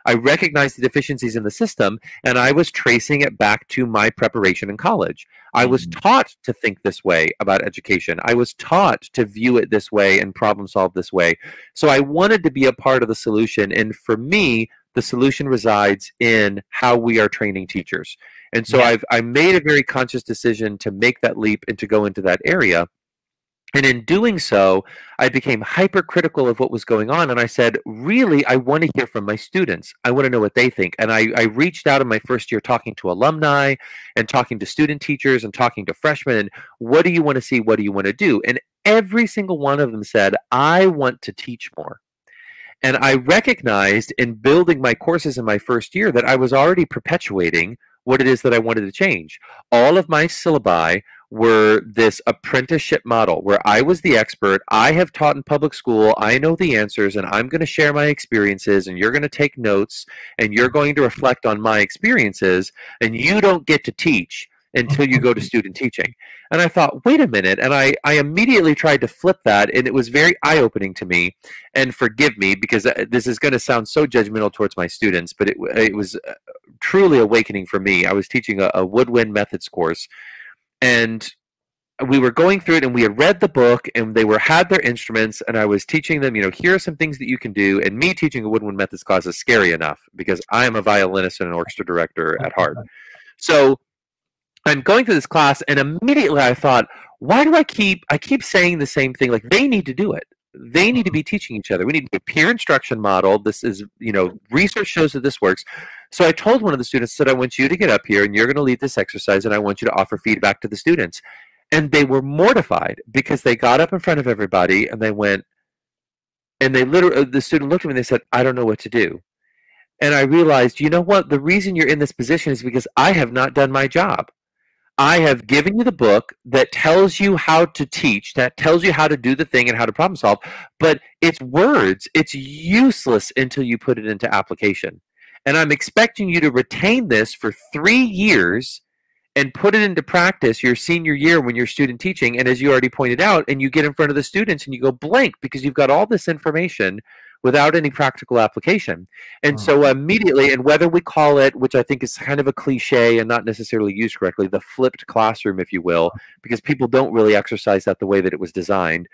I recognized the deficiencies in the system and I was tracing it back to my preparation in college. I was mm-hmm. taught to think this way about education. I was taught to view it this way and problem solve this way. So I wanted to be a part of the solution. And for me, the solution resides in how we are training teachers. And so yeah. I've I made a very conscious decision to make that leap and to go into that area. And in doing so, I became hypercritical of what was going on. And I said, really, I want to hear from my students. I want to know what they think. And I, I reached out in my first year talking to alumni and talking to student teachers and talking to freshmen. And what do you want to see? What do you want to do? And every single one of them said, I want to teach more. And I recognized in building my courses in my first year that I was already perpetuating what it is that I wanted to change. All of my syllabi were this apprenticeship model where I was the expert. I have taught in public school. I know the answers, and I'm going to share my experiences, and you're going to take notes, and you're going to reflect on my experiences, and you don't get to teach until you go to student teaching. And I thought, wait a minute. And I, I immediately tried to flip that, and it was very eye opening to me. And forgive me because uh, this is going to sound so judgmental towards my students, but it, it was uh, truly awakening for me. I was teaching a, a woodwind methods course, and we were going through it and we had read the book and they were had their instruments and I was teaching them, you know, here are some things that you can do. And me teaching a woodwind methods class is scary enough because I am a violinist and an orchestra director at heart. So I'm going through this class, and immediately I thought, why do I keep I keep saying the same thing? Like they need to do it. They need to be teaching each other. We need a peer instruction model. This is, you know, research shows that this works. So I told one of the students that I want you to get up here and you're going to lead this exercise and I want you to offer feedback to the students. And they were mortified because they got up in front of everybody and they went, and they literally, uh, the student looked at me and they said, I don't know what to do. And I realized, you know what? The reason you're in this position is because I have not done my job. I have given you the book that tells you how to teach, that tells you how to do the thing and how to problem solve, but it's words. It's useless until you put it into application. And I'm expecting you to retain this for three years and put it into practice your senior year when you're student teaching. And as you already pointed out, and you get in front of the students and you go blank because you've got all this information without any practical application. And oh. so immediately, and whether we call it, which I think is kind of a cliche and not necessarily used correctly, the flipped classroom, if you will, because people don't really exercise that the way that it was designed.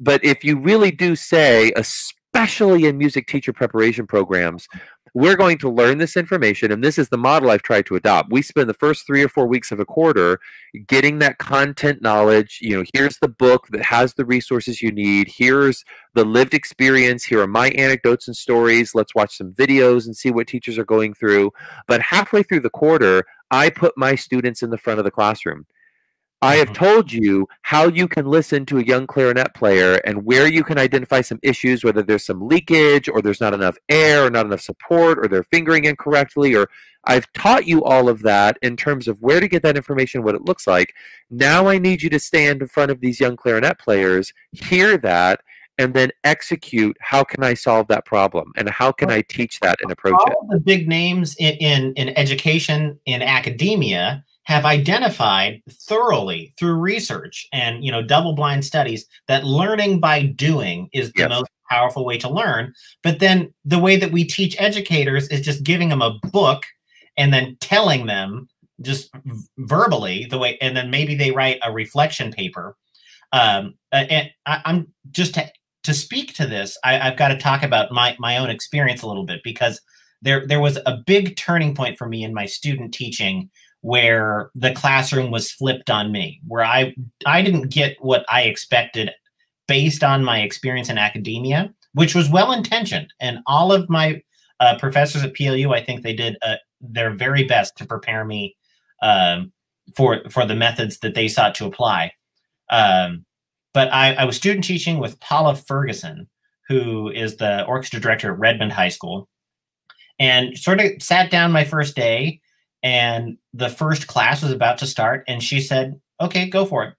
But if you really do say, especially in music teacher preparation programs, we're going to learn this information and this is the model i've tried to adopt. We spend the first three or four weeks of a quarter getting that content knowledge you know here's the book that has the resources you need here's the lived experience here are my anecdotes and stories let's watch some videos and see what teachers are going through. But halfway through the quarter i put my students in the front of the classroom I have mm-hmm. told you how you can listen to a young clarinet player and where you can identify some issues, whether there's some leakage or there's not enough air or not enough support or they're fingering incorrectly or I've taught you all of that in terms of where to get that information, what it looks like. Now I need you to stand in front of these young clarinet players, hear that, and then execute how can I solve that problem and how can I teach that and approach all it. All the big names in, in, in education, in academia, have identified thoroughly through research and you know double blind studies that learning by doing is the yes. most powerful way to learn but then the way that we teach educators is just giving them a book and then telling them just verbally the way and then maybe they write a reflection paper um, and I, am just to, to speak to this I, i've got to talk about my my own experience a little bit because there there was a big turning point for me in my student teaching where the classroom was flipped on me, where I I didn't get what I expected based on my experience in academia, which was well intentioned, and all of my uh, professors at PLU, I think they did uh, their very best to prepare me um, for for the methods that they sought to apply. Um, but I, I was student teaching with Paula Ferguson, who is the orchestra director at Redmond High School, and sort of sat down my first day and the first class was about to start and she said Okay, go for it.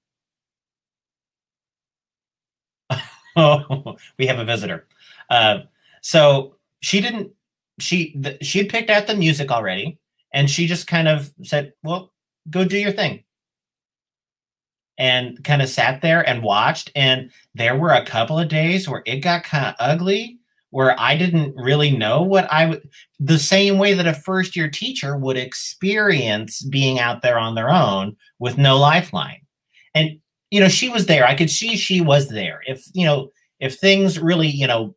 oh, we have a visitor. Uh, so she didn't. She the, she had picked out the music already, and she just kind of said, "Well, go do your thing." And kind of sat there and watched. And there were a couple of days where it got kind of ugly, where I didn't really know what I would. The same way that a first year teacher would experience being out there on their own with no lifeline. And you know, she was there. I could see she was there. If you know, if things really, you know,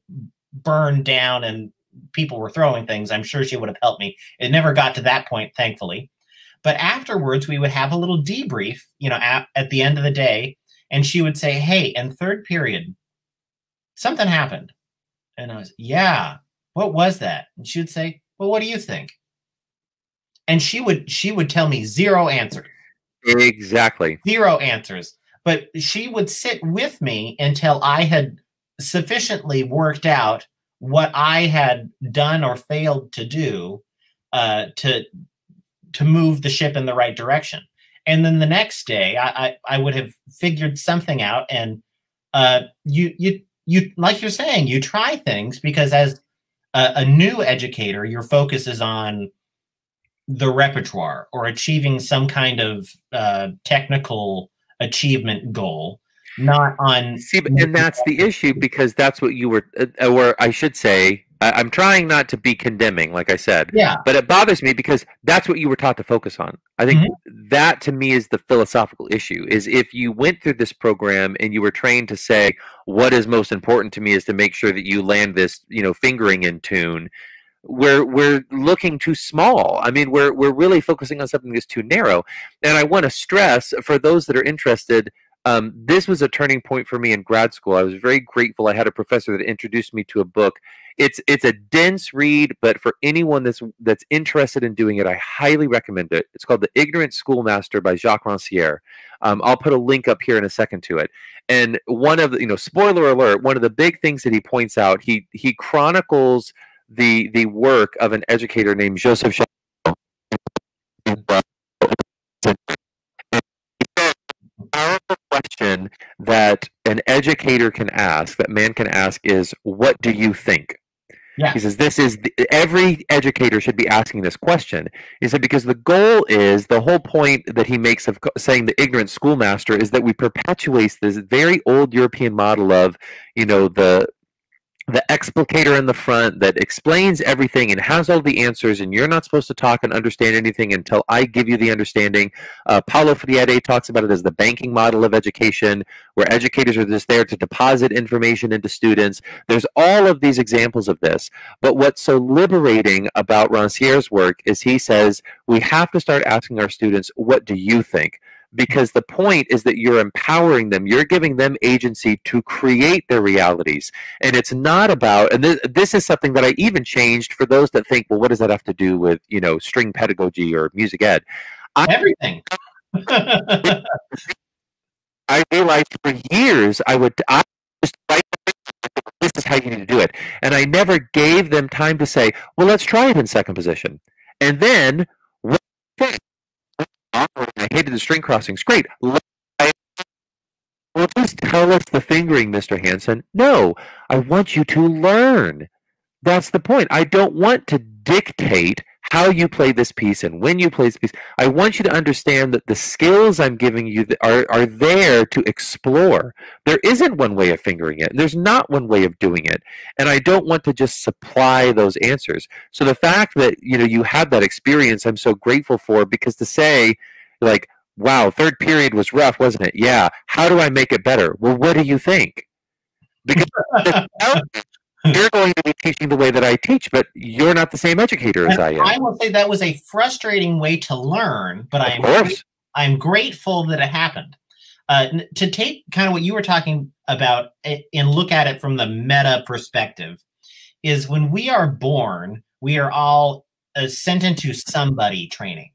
burned down and people were throwing things, I'm sure she would have helped me. It never got to that point, thankfully. But afterwards, we would have a little debrief, you know, at, at the end of the day, and she would say, "Hey, in third period, something happened," and I was, "Yeah, what was that?" And she would say, "Well, what do you think?" And she would she would tell me zero answers. Exactly. Zero answers. But she would sit with me until I had sufficiently worked out what I had done or failed to do uh, to to move the ship in the right direction. And then the next day, I I, I would have figured something out. And uh, you you you like you're saying, you try things because as a, a new educator, your focus is on the repertoire or achieving some kind of uh, technical achievement goal not on see and that's the issue because that's what you were uh, or i should say I, am trying not to be condemning like i said yeah but it bothers me because that's what you were taught to focus on i think mm-hmm. that to me is the philosophical issue is if you went through this program and you were trained to say what is most important to me is to make sure that you land this you know fingering in tune we're we're looking too small. I mean, we're we're really focusing on something that's too narrow. And I want to stress for those that are interested, um, this was a turning point for me in grad school. I was very grateful. I had a professor that introduced me to a book. It's it's a dense read, but for anyone that's that's interested in doing it, I highly recommend it. It's called The Ignorant Schoolmaster by Jacques Rancière. Um, I'll put a link up here in a second to it. And one of the, you know, spoiler alert, one of the big things that he points out, he he chronicles the the work of an educator named Joseph powerful question that an educator can ask, that man can ask, is, "What do you think?" Yeah. He says this is the, every educator should be asking this question. He said because the goal is the whole point that he makes of saying the ignorant schoolmaster is that we perpetuate this very old European model of you know the the explicator in the front that explains everything and has all the answers, and you're not supposed to talk and understand anything until I give you the understanding. Uh, Paulo Freire talks about it as the banking model of education, where educators are just there to deposit information into students. There's all of these examples of this. But what's so liberating about Rancière's work is he says we have to start asking our students, what do you think? Because the point is that you're empowering them. You're giving them agency to create their realities. And it's not about and th- this is something that i even changed for those that think well what does that have to do with you know string pedagogy or music ed? I, everything. I realized for years i would I just write this is how you need to do it. And i never gave them time to say well let's try it in second position. And then I hated the string crossings. Great. Well, just tell us the fingering, Mr. Hanson. No, I want you to learn. That's the point. I don't want to dictate how you play this piece and when you play this piece. I want you to understand that the skills I'm giving you are, are there to explore. There isn't one way of fingering it. and There's not one way of doing it. And I don't want to just supply those answers. So the fact that you know you had that experience, I'm so grateful for because to say, like, wow, third period was rough, wasn't it? Yeah. How do I make it better? Well, what do you think? Because you're going to be teaching the way that I teach, but you're not the same educator as I am. I will say that was a frustrating way to learn, but I'm great, I'm grateful that it happened. Uh, to take kind of what you were talking about and look at it from the meta perspective, is when we are born, we are all uh, sent into somebody training.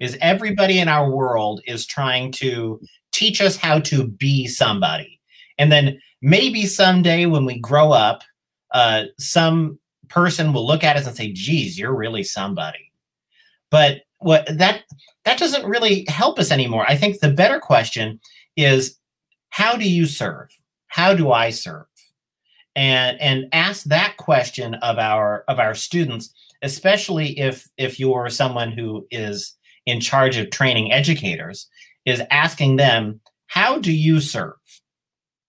Is everybody in our world is trying to teach us how to be somebody, and then maybe someday when we grow up uh, some person will look at us and say, geez, you're really somebody. But what that that doesn't really help us anymore. I think the better question is how do you serve? How do I serve? And and ask that question of our of our students, especially if if you're someone who is in charge of training educators, is asking them, how do you serve?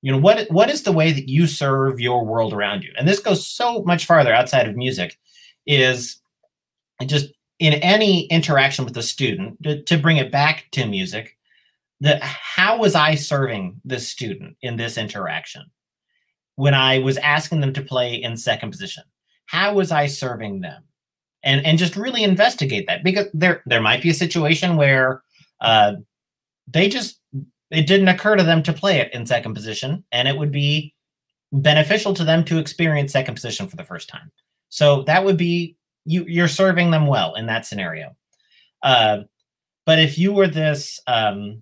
You know, what what is the way that you serve your world around you? And this goes so much farther outside of music, is just in any interaction with a student, to, to bring it back to music, that how was I serving this student in this interaction? When I was asking them to play in second position, how was I serving them? And and just really investigate that because there there might be a situation where uh, they just it didn't occur to them to play it in second position, and it would be beneficial to them to experience second position for the first time. So that would be you you're serving them well in that scenario. Uh, but if you were this um,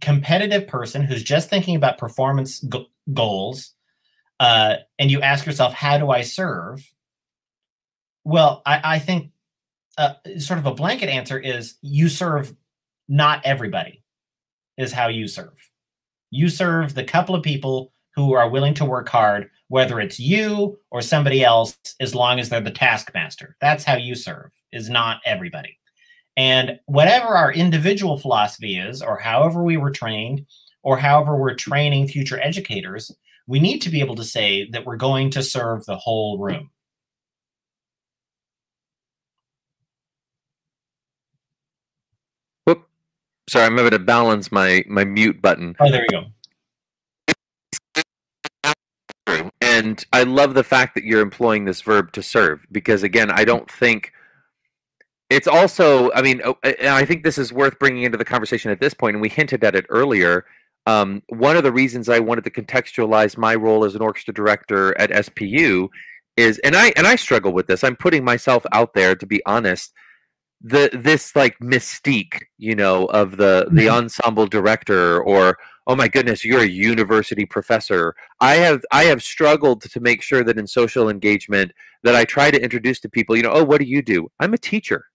competitive person who's just thinking about performance go- goals, uh, and you ask yourself, "How do I serve?" Well, I, I think uh, sort of a blanket answer is you serve not everybody. Is how you serve. You serve the couple of people who are willing to work hard, whether it's you or somebody else, as long as they're the taskmaster. That's how you serve, is not everybody. And whatever our individual philosophy is, or however we were trained, or however we're training future educators, we need to be able to say that we're going to serve the whole room. Sorry, I'm able to balance my my mute button. Oh, there you go. And I love the fact that you're employing this verb to serve because, again, I don't think it's also, I mean, oh, I think this is worth bringing into the conversation at this point, and we hinted at it earlier. Um, one of the reasons I wanted to contextualize my role as an orchestra director at SPU is, and I and I struggle with this. I'm putting myself out there to be honest. The this like mystique, you know, of the the mm-hmm. ensemble director or oh my goodness you're a university professor i have i have struggled to make sure that in social engagement that i try to introduce to people you know oh what do you do i'm a teacher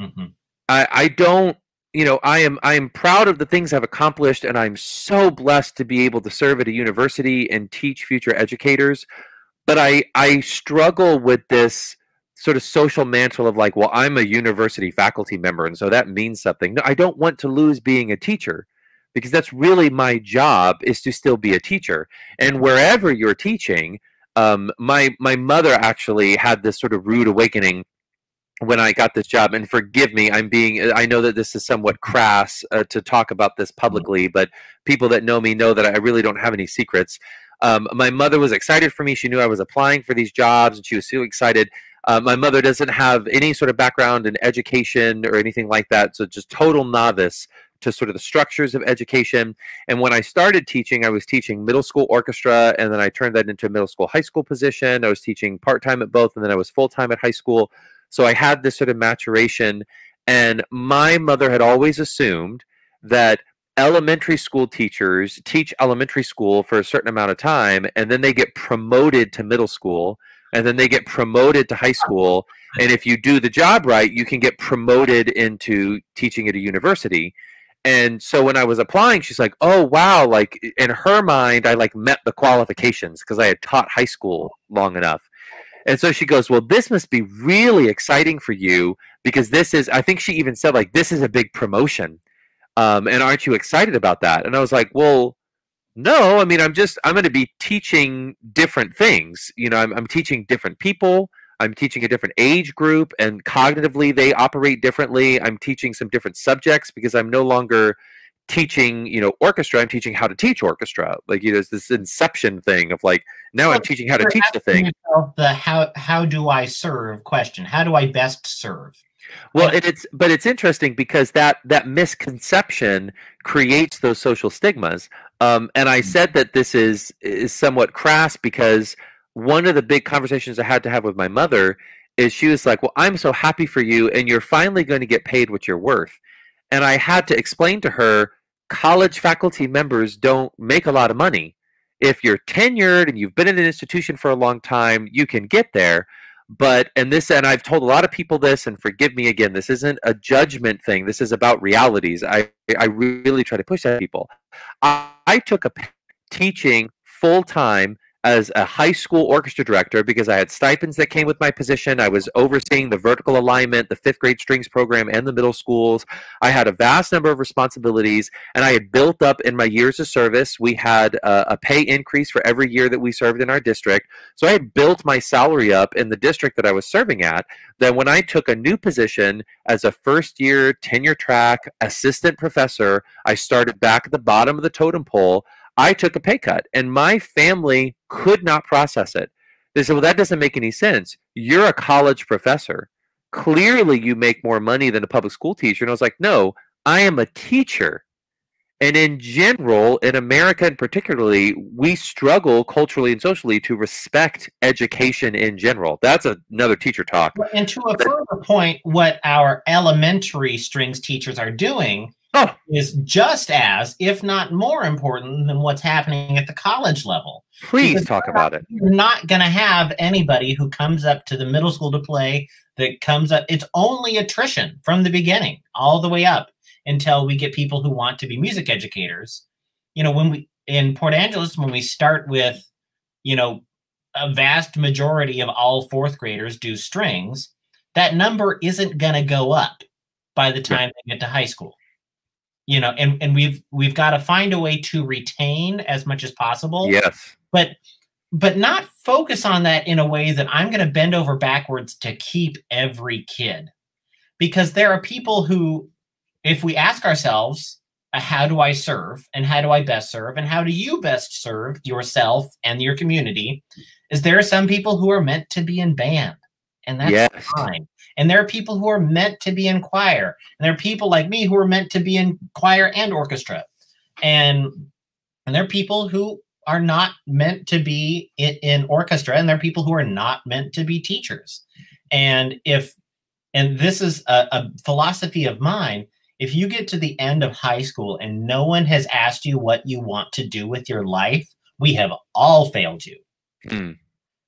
mm-hmm. i i don't you know i am i am proud of the things i've accomplished and i'm so blessed to be able to serve at a university and teach future educators but i i struggle with this sort of social mantle of like well i'm a university faculty member and so that means something. No i don't want to lose being a teacher because that's really my job is to still be a teacher. And wherever you're teaching um, my my mother actually had this sort of rude awakening when I got this job and forgive me I'm being I know that this is somewhat crass uh, to talk about this publicly but people that know me know that I really don't have any secrets. Um, my mother was excited for me. She knew I was applying for these jobs and she was so excited uh, my mother doesn't have any sort of background in education or anything like that so just total novice to sort of the structures of education. And when I started teaching, I was teaching middle school orchestra, and then I turned that into a middle school high school position. I was teaching part time at both, and then I was full time at high school. So I had this sort of maturation. And my mother had always assumed that elementary school teachers teach elementary school for a certain amount of time, and then they get promoted to middle school, and then they get promoted to high school. And if you do the job right, you can get promoted into teaching at a university and so when I was applying, she's like, "Oh wow!" Like in her mind, I like met the qualifications because I had taught high school long enough. And so she goes, "Well, this must be really exciting for you because this is." I think she even said like, "This is a big promotion," um, and aren't you excited about that? And I was like, "Well, no. I mean, I'm just I'm going to be teaching different things. You know, I'm, I'm teaching different people." I'm teaching a different age group, and cognitively they operate differently. I'm teaching some different subjects because I'm no longer teaching, you know, orchestra. I'm teaching how to teach orchestra. Like, you know, there's this inception thing of like, now I'm teaching how to teach the thing. The how how do I serve question? How do I best serve? Well, and it's but it's interesting because that that misconception creates those social stigmas. Um, and I said that this is is somewhat crass because one of the big conversations I had to have with my mother is she was like, Well, I'm so happy for you, and you're finally going to get paid what you're worth. And I had to explain to her college faculty members don't make a lot of money. If you're tenured and you've been in an institution for a long time, you can get there. But and this and i've told a lot of people this and forgive me again this isn't a judgment thing. This is about realities. I i really try to push that people. I, I took a teaching full time as a high school orchestra director because I had stipends that came with my position. I was overseeing the vertical alignment, the fifth grade strings program, and the middle schools. I had a vast number of responsibilities, and I had built up in my years of service. We had a, pay increase for every year that we served in our district. So I had built my salary up in the district that I was serving at. Then, when I took a new position as a first year tenure track assistant professor, I started back at the bottom of the totem pole. I took a pay cut and my family could not process it. They said, Well, that doesn't make any sense. You're a college professor. Clearly, you make more money than a public school teacher. And I was like, No, I am a teacher. And in general, in America and particularly, we struggle culturally and socially to respect education in general. That's another teacher talk. And to a further point, what our elementary strings teachers are doing oh. is just as, if not more important than what's happening at the college level. Please because talk about it. You're not going to have anybody who comes up to the middle school to play that comes up. It's only attrition from the beginning, all the way up until we get people who want to be music educators. You know, when we in Port Angeles, when we start with, you know, a vast majority of all fourth graders do strings, that number isn't going to go up by the time yeah. they get to high school you know and and we've we've got to find a way to retain as much as possible. Yes. But but not focus on that in a way that i'm going to bend over backwards to keep every kid. Because there are people who if we ask ourselves uh, how do i serve? And how do i best serve? And how do you best serve yourself and your community? is there are some people who are meant to be in band and that's yes. fine and there are people who are meant to be in choir. And there are people like me who are meant to be in choir and orchestra. And and there are people who are not meant to be in, in orchestra, and there are people who are not meant to be teachers. And if and this is a, a philosophy of mine, if you get to the end of high school and no one has asked you what you want to do with your life, we have all failed you. Mm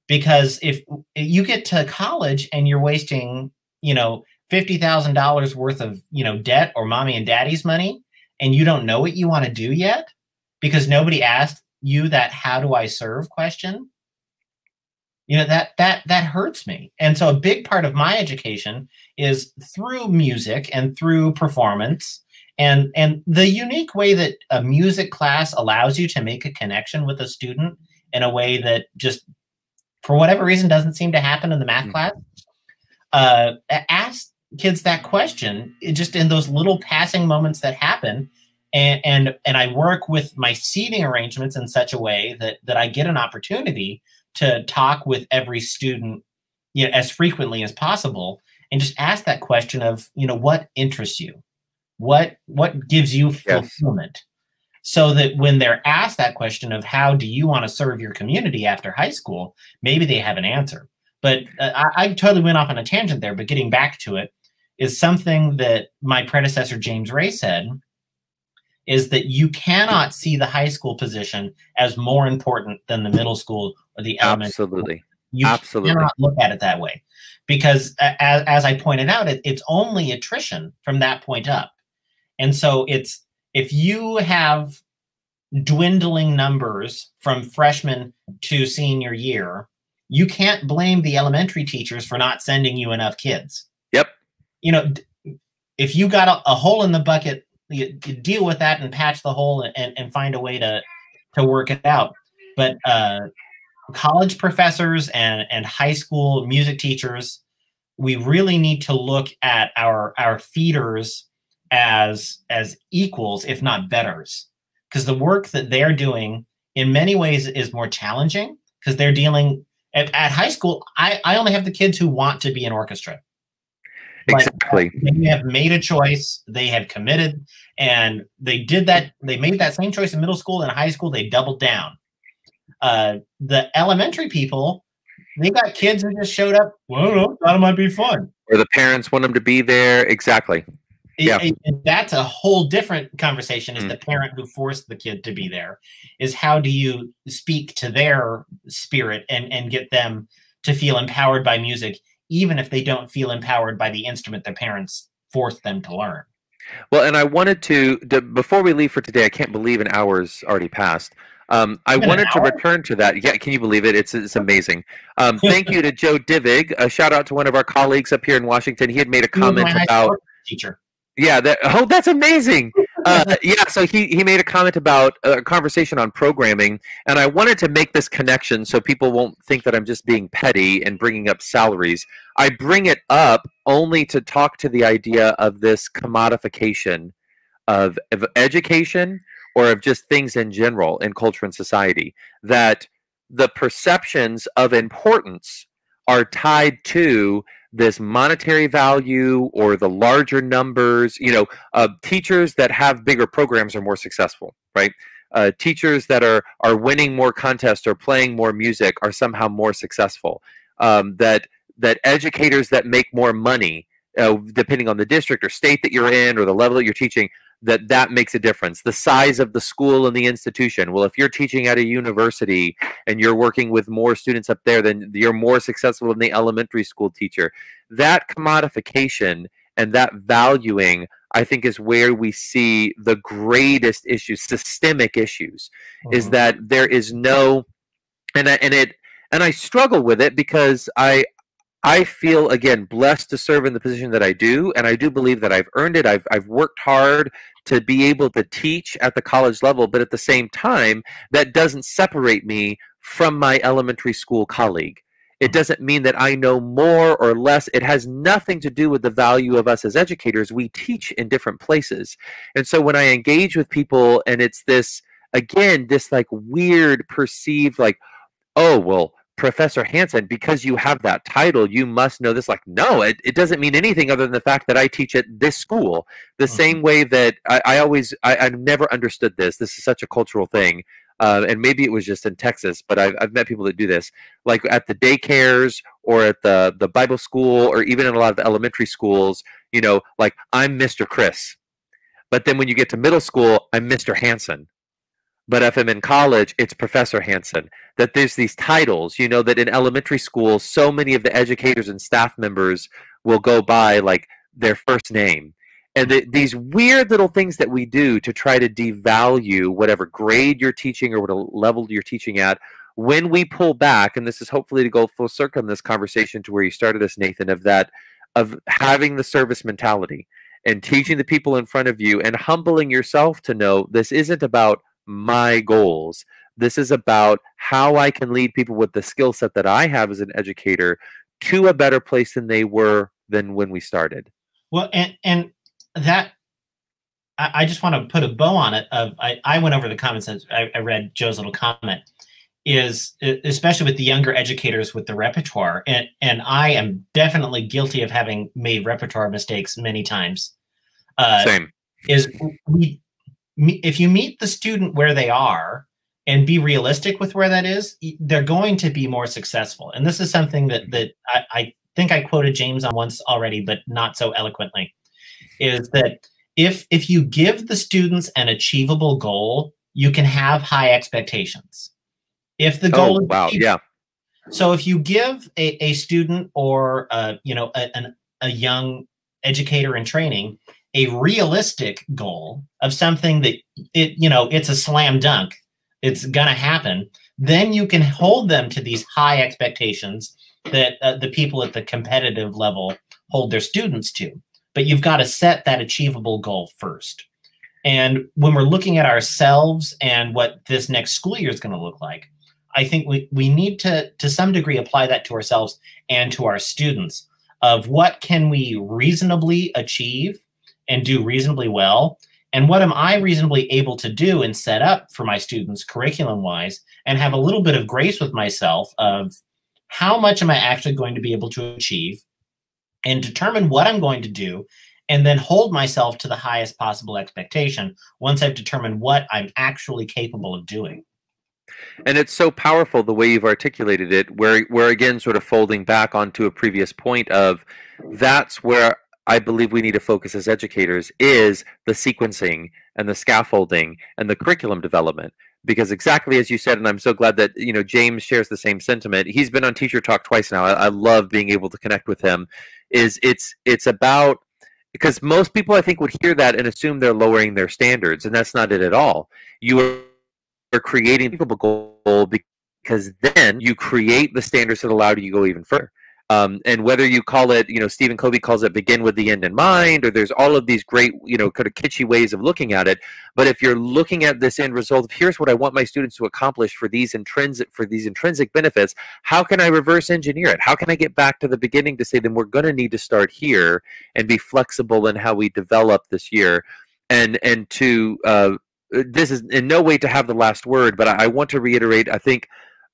because if you get to college and you're wasting you know $50,000 worth of you know debt or mommy and daddy's money and you don't know what you want to do yet because nobody asked you that how do I serve question you know that that that hurts me. And so a big part of my education is through music and through performance and and the unique way that a music class allows you to make a connection with a student in a way that just for whatever reason doesn't seem to happen in the math mm-hmm. class uh, ask kids that question just in those little passing moments that happen and and and I work with my seating arrangements in such a way that that I get an opportunity to talk with every student you know as frequently as possible and just ask that question of you know what interests you? What what gives you fulfillment? yes so that when they're asked that question of how do you want to serve your community after high school, maybe they have an answer. But uh, I, I totally went off on a tangent there. But getting back to it is something that my predecessor James Ray said is that you cannot see the high school position as more important than the middle school or the elementary. Absolutely. School. You Absolutely. cannot look at it that way because, as, as I pointed out, it, it's only attrition from that point up. And so it's if you have dwindling numbers from freshman to senior year, you can't blame the elementary teachers for not sending you enough kids. Yep. You know, if you got a, a hole in the bucket, you, you, deal with that and patch the hole and, and find a way to to work it out. But uh, college professors and and high school music teachers, we really need to look at our our feeders as as equals, if not betters, because the work that they're doing in many ways is more challenging because they're dealing at, at, high school. I, I only have the kids who want to be in orchestra. Exactly. they have made a choice. They have committed, and they did that. They made that same choice in middle school and high school. They doubled down. Uh, the elementary people, they got kids who just showed up. Well, I. Thought it might be fun. Or the parents want them to be there. Exactly yeah. And that's a whole different conversation is mm. the parent who forced the kid to be there is how do you speak to their spirit and and get them to feel empowered by music, even if they don't feel empowered by the instrument their parents forced them to learn. Well, and I wanted to, to before we leave for today, I can't believe an hour's already passed. Um, I wanted to return to that. Yeah, can you believe it? It's it's amazing. Um, thank you to Joe Divig. A shout out to one of our colleagues up here in Washington. He had made a comment about teacher. Yeah, that, oh, that's amazing. Uh, yeah, so he, he made a comment about a conversation on programming, and I wanted to make this connection so people won't think that I'm just being petty and bringing up salaries. I bring it up only to talk to the idea of this commodification of, of education or of just things in general in culture and society, that the perceptions of importance are tied to this monetary value or the larger numbers you know uh, teachers that have bigger programs are more successful right? Uh, teachers that are are winning more contests or playing more music are somehow more successful. Um, that that educators that make more money uh, depending on the district or state that you're in or the level that you're teaching that that makes a difference. The size of the school and the institution. Well if you're teaching at a university and you're working with more students up there then you're more successful than the elementary school teacher. That commodification and that valuing i think is where we see the greatest issues systemic issues mm-hmm. is that there is no and I, and it and i struggle with it because i I feel again blessed to serve in the position that I do, and I do believe that I've earned it. I've I've worked hard to be able to teach at the college level, but at the same time, that doesn't separate me from my elementary school colleague. It mm-hmm. doesn't mean that I know more or less. It has nothing to do with the value of us as educators. We teach in different places. And so when I engage with people and it's this, again, this like weird perceived, like, oh, well, Professor Hanson, because you have that title, you must know this. Like, no, it, it doesn't mean anything other than the fact that I teach at this school. The mm-hmm. same way that I, I always, I, I've never understood this. This is such a cultural thing. Uh, and maybe it was just in Texas, but I've, I've met people that do this, like at the daycares or at the, the Bible school or even in a lot of the elementary schools, you know, like I'm Mr. Chris. But then when you get to middle school, I'm Mr. Hanson but if I'm in college, it's Professor Hanson. That there's these titles, you know, that in elementary school, so many of the educators and staff members will go by like their first name. And the, these weird little things that we do to try to devalue whatever grade you're teaching or what level you're teaching at, when we pull back, and this is hopefully to go full circle in this conversation to where you started us, Nathan, of that, of having the service mentality and teaching the people in front of you and humbling yourself to know this isn't about my goals. This is about how I can lead people with the skill set that I have as an educator to a better place than they were than when we started. Well, and and that I, I just want to put a bow on it. Of I, I went over the comments and I, I read Joe's little comment. Is especially with the younger educators with the repertoire, and and I am definitely guilty of having made repertoire mistakes many times. Uh, Same. Is we if you meet the student where they are and be realistic with where that is, they're going to be more successful. And this is something that that I, I think I quoted James on once already, but not so eloquently, is that if if you give the students an achievable goal, you can have high expectations. If the goal oh, wow, yeah. So if you give a, a student or uh, you know a, an, a young educator in training a realistic goal of something that it you know it's a slam dunk it's going to happen then you can hold them to these high expectations that uh, the people at the competitive level hold their students to. But you've got to set that achievable goal first. And when we're looking at ourselves and what this next school year is going to look like i think we, we need to to some degree apply that to ourselves and to our students of what can we reasonably achieve and do reasonably well? And what am I reasonably able to do and set up for my students curriculum wise and have a little bit of grace with myself of how much am I actually going to be able to achieve and determine what I'm going to do and then hold myself to the highest possible expectation once I've determined what I'm actually capable of doing. And it's so powerful the way you've articulated it, where where again sort of folding back onto a previous point of that's where I believe we need to focus as educators is the sequencing and the scaffolding and the curriculum development because exactly as you said, and I'm so glad that you know James shares the same sentiment. He's been on Teacher Talk twice now. I, I love being able to connect with him. Is it's it's about because most people I think would hear that and assume they're lowering their standards, and that's not it at all. You are creating a goal because then you create the standards that allow you to go even further. Um, and whether you call it, you know, Stephen Covey calls it begin with the end in mind, or there's all of these great, you know, kind of kitschy ways of looking at it. But if you're looking at this end result here's what I want my students to accomplish for these intrinsic for these intrinsic benefits, how can I reverse engineer it? How can I get back to the beginning to say then we're going to need to start here and be flexible in how we develop this year, and and to uh, this is in no way to have the last word, but I, I want to reiterate. I think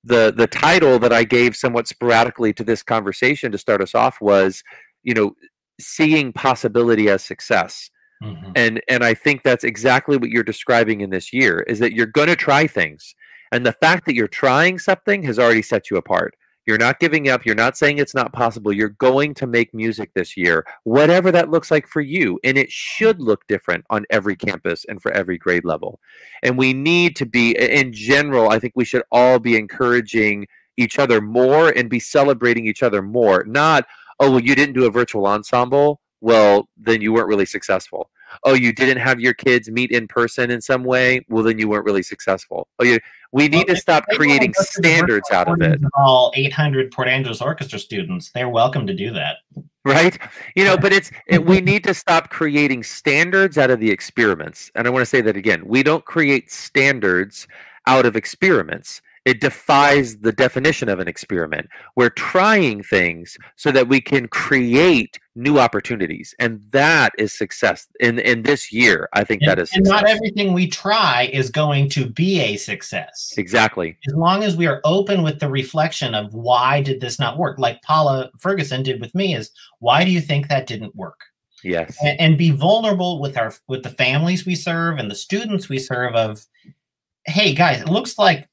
the the title that I gave somewhat sporadically to this conversation to start us off was, you know, seeing possibility as success. Mm-hmm. And and I think that's exactly what you're describing in this year is that you're going to try things. And the fact that you're trying something has already set you apart. You're not giving up. You're not saying it's not possible. You're going to make music this year, whatever that looks like for you. And it should look different on every campus and for every grade level. And we need to be, in general, I think we should all be encouraging each other more and be celebrating each other more. Not, oh, well, you didn't do a virtual ensemble. Well, then you weren't really successful oh you didn't have your kids meet in person in some way well then you weren't really successful oh you we need well, to stop creating standards out of it. all 800 port angeles orchestra students. They're welcome to do that. Right? You know but it's it, we need to stop creating standards out of the experiments. And i want to say that again we don't create standards out of experiments it defies the definition of an experiment. We're trying things so that we can create new opportunities, and that is success. In in this year, I think and, that is. And not everything we try is going to be a success. Exactly. As long as we are open with the reflection of why did this not work, like Paula Ferguson did with me, is why do you think that didn't work? Yes. And, and be vulnerable with our with the families we serve and the students we serve. Of hey guys, it looks like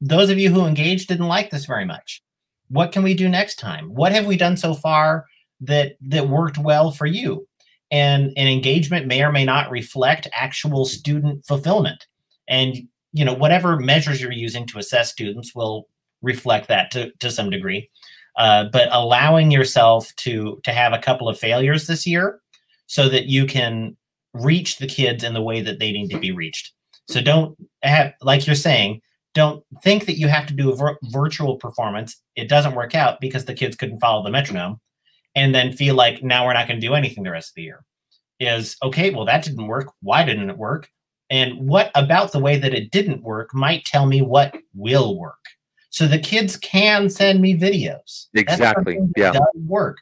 those of you who engaged didn't like this very much. What can we do next time? What have we done so far that that worked well for you? And an engagement may or may not reflect actual student fulfillment. And you know, whatever measures you're using to assess students will reflect that to, to some degree. Uh, but allowing yourself to to have a couple of failures this year so that you can reach the kids in the way that they need to be reached so don't have, like you're saying, don't think that you have to do a vir- virtual performance. It doesn't work out because the kids couldn't follow the metronome and then feel like now we're not going to do anything the rest of the year. Is okay, well, that didn't work. Why didn't it work? And what about the way that it didn't work might tell me what will work. So the kids can send me videos. Exactly. Yeah. Does work.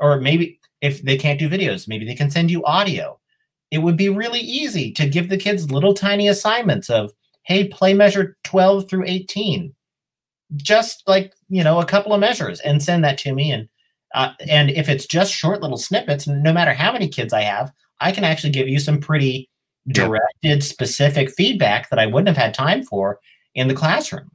Or maybe if they can't do videos, maybe they can send you audio it would be really easy to give the kids little tiny assignments of, hey, play measure 12 through 18. Just like, you know, a couple of measures and send that to me. And uh, and if it's just short little snippets, no matter how many kids I have, I can actually give you some pretty directed, specific feedback that I wouldn't have had time for in the classroom.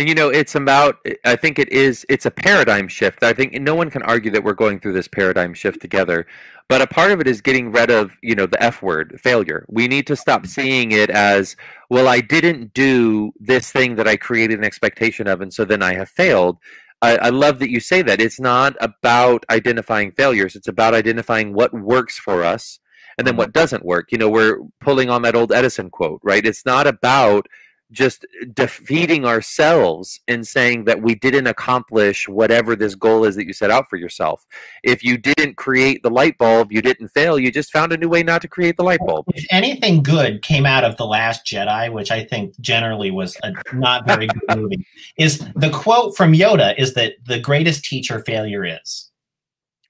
And you know, it's about. I think it is. It's a paradigm shift. I think no one can argue that we're going through this paradigm shift together. But a part of it is getting rid of, you know, the F word, failure. We need to stop mm-hmm. seeing it as, well, I didn't do this thing that I created an expectation of, and so then I have failed. I, I love that you say that. It's not about identifying failures. It's about identifying what works for us and then mm-hmm. what doesn't work. You know, we're pulling on that old Edison quote, right? It's not about just defeating ourselves and saying that we didn't accomplish whatever this goal is that you set out for yourself. If you didn't create the light bulb, you didn't fail. You just found a new way not to create the light bulb. If anything good came out of The Last Jedi, which I think generally was a not very good movie, is the quote from Yoda is that the greatest teacher failure is.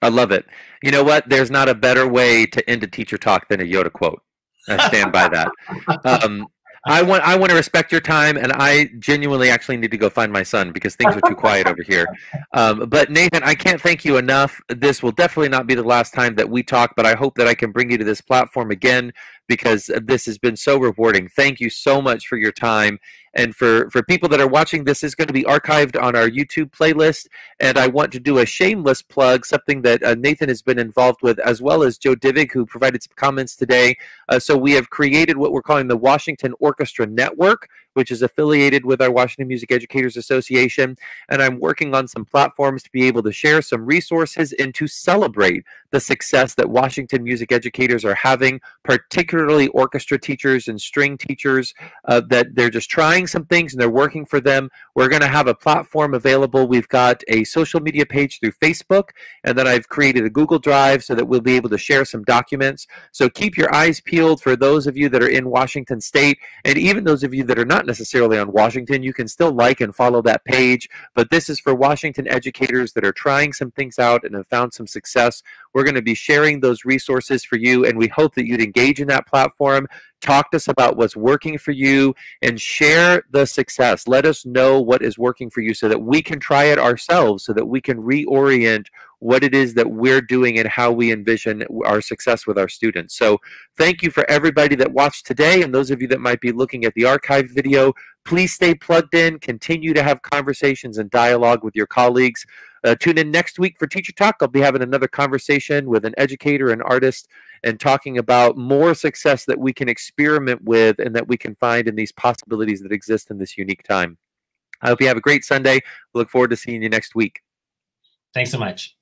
I love it. You know what? There's not a better way to end a teacher talk than a Yoda quote. I stand by that. Um, I want I want to respect your time, and I genuinely actually need to go find my son because things are too quiet over here. Um, but Nathan, I can't thank you enough. This will definitely not be the last time that we talk, but I hope that I can bring you to this platform again because this has been so rewarding. Thank you so much for your time. And for, for people that are watching, this is going to be archived on our YouTube playlist. And I want to do a shameless plug, something that uh, Nathan has been involved with, as well as Joe Divig, who provided some comments today. Uh, so we have created what we're calling the Washington Orchestra Network, which is affiliated with our Washington Music Educators Association. And I'm working on some platforms to be able to share some resources and to celebrate the success that Washington music educators are having, particularly orchestra teachers and string teachers, uh, that they're just trying some things and they're working for them. We're going to have a platform available. We've got a social media page through Facebook, and then I've created a Google Drive so that we'll be able to share some documents. So keep your eyes peeled for those of you that are in Washington State, and even those of you that are not necessarily on Washington, you can still like and follow that page. But this is for Washington educators that are trying some things out and have found some success. We're going to be sharing those resources for you, and we hope that you'd engage in that platform. Talk to us about what's working for you and share the success. Let us know what is working for you so that we can try it ourselves, so that we can reorient what it is that we're doing and how we envision our success with our students. So, thank you for everybody that watched today, and those of you that might be looking at the archived video. Please stay plugged in, continue to have conversations and dialogue with your colleagues. Uh, tune in next week for Teacher Talk. I'll be having another conversation with an educator, an artist, and talking about more success that we can experiment with and that we can find in these possibilities that exist in this unique time. I hope you have a great Sunday. Look forward to seeing you next week. Thanks so much.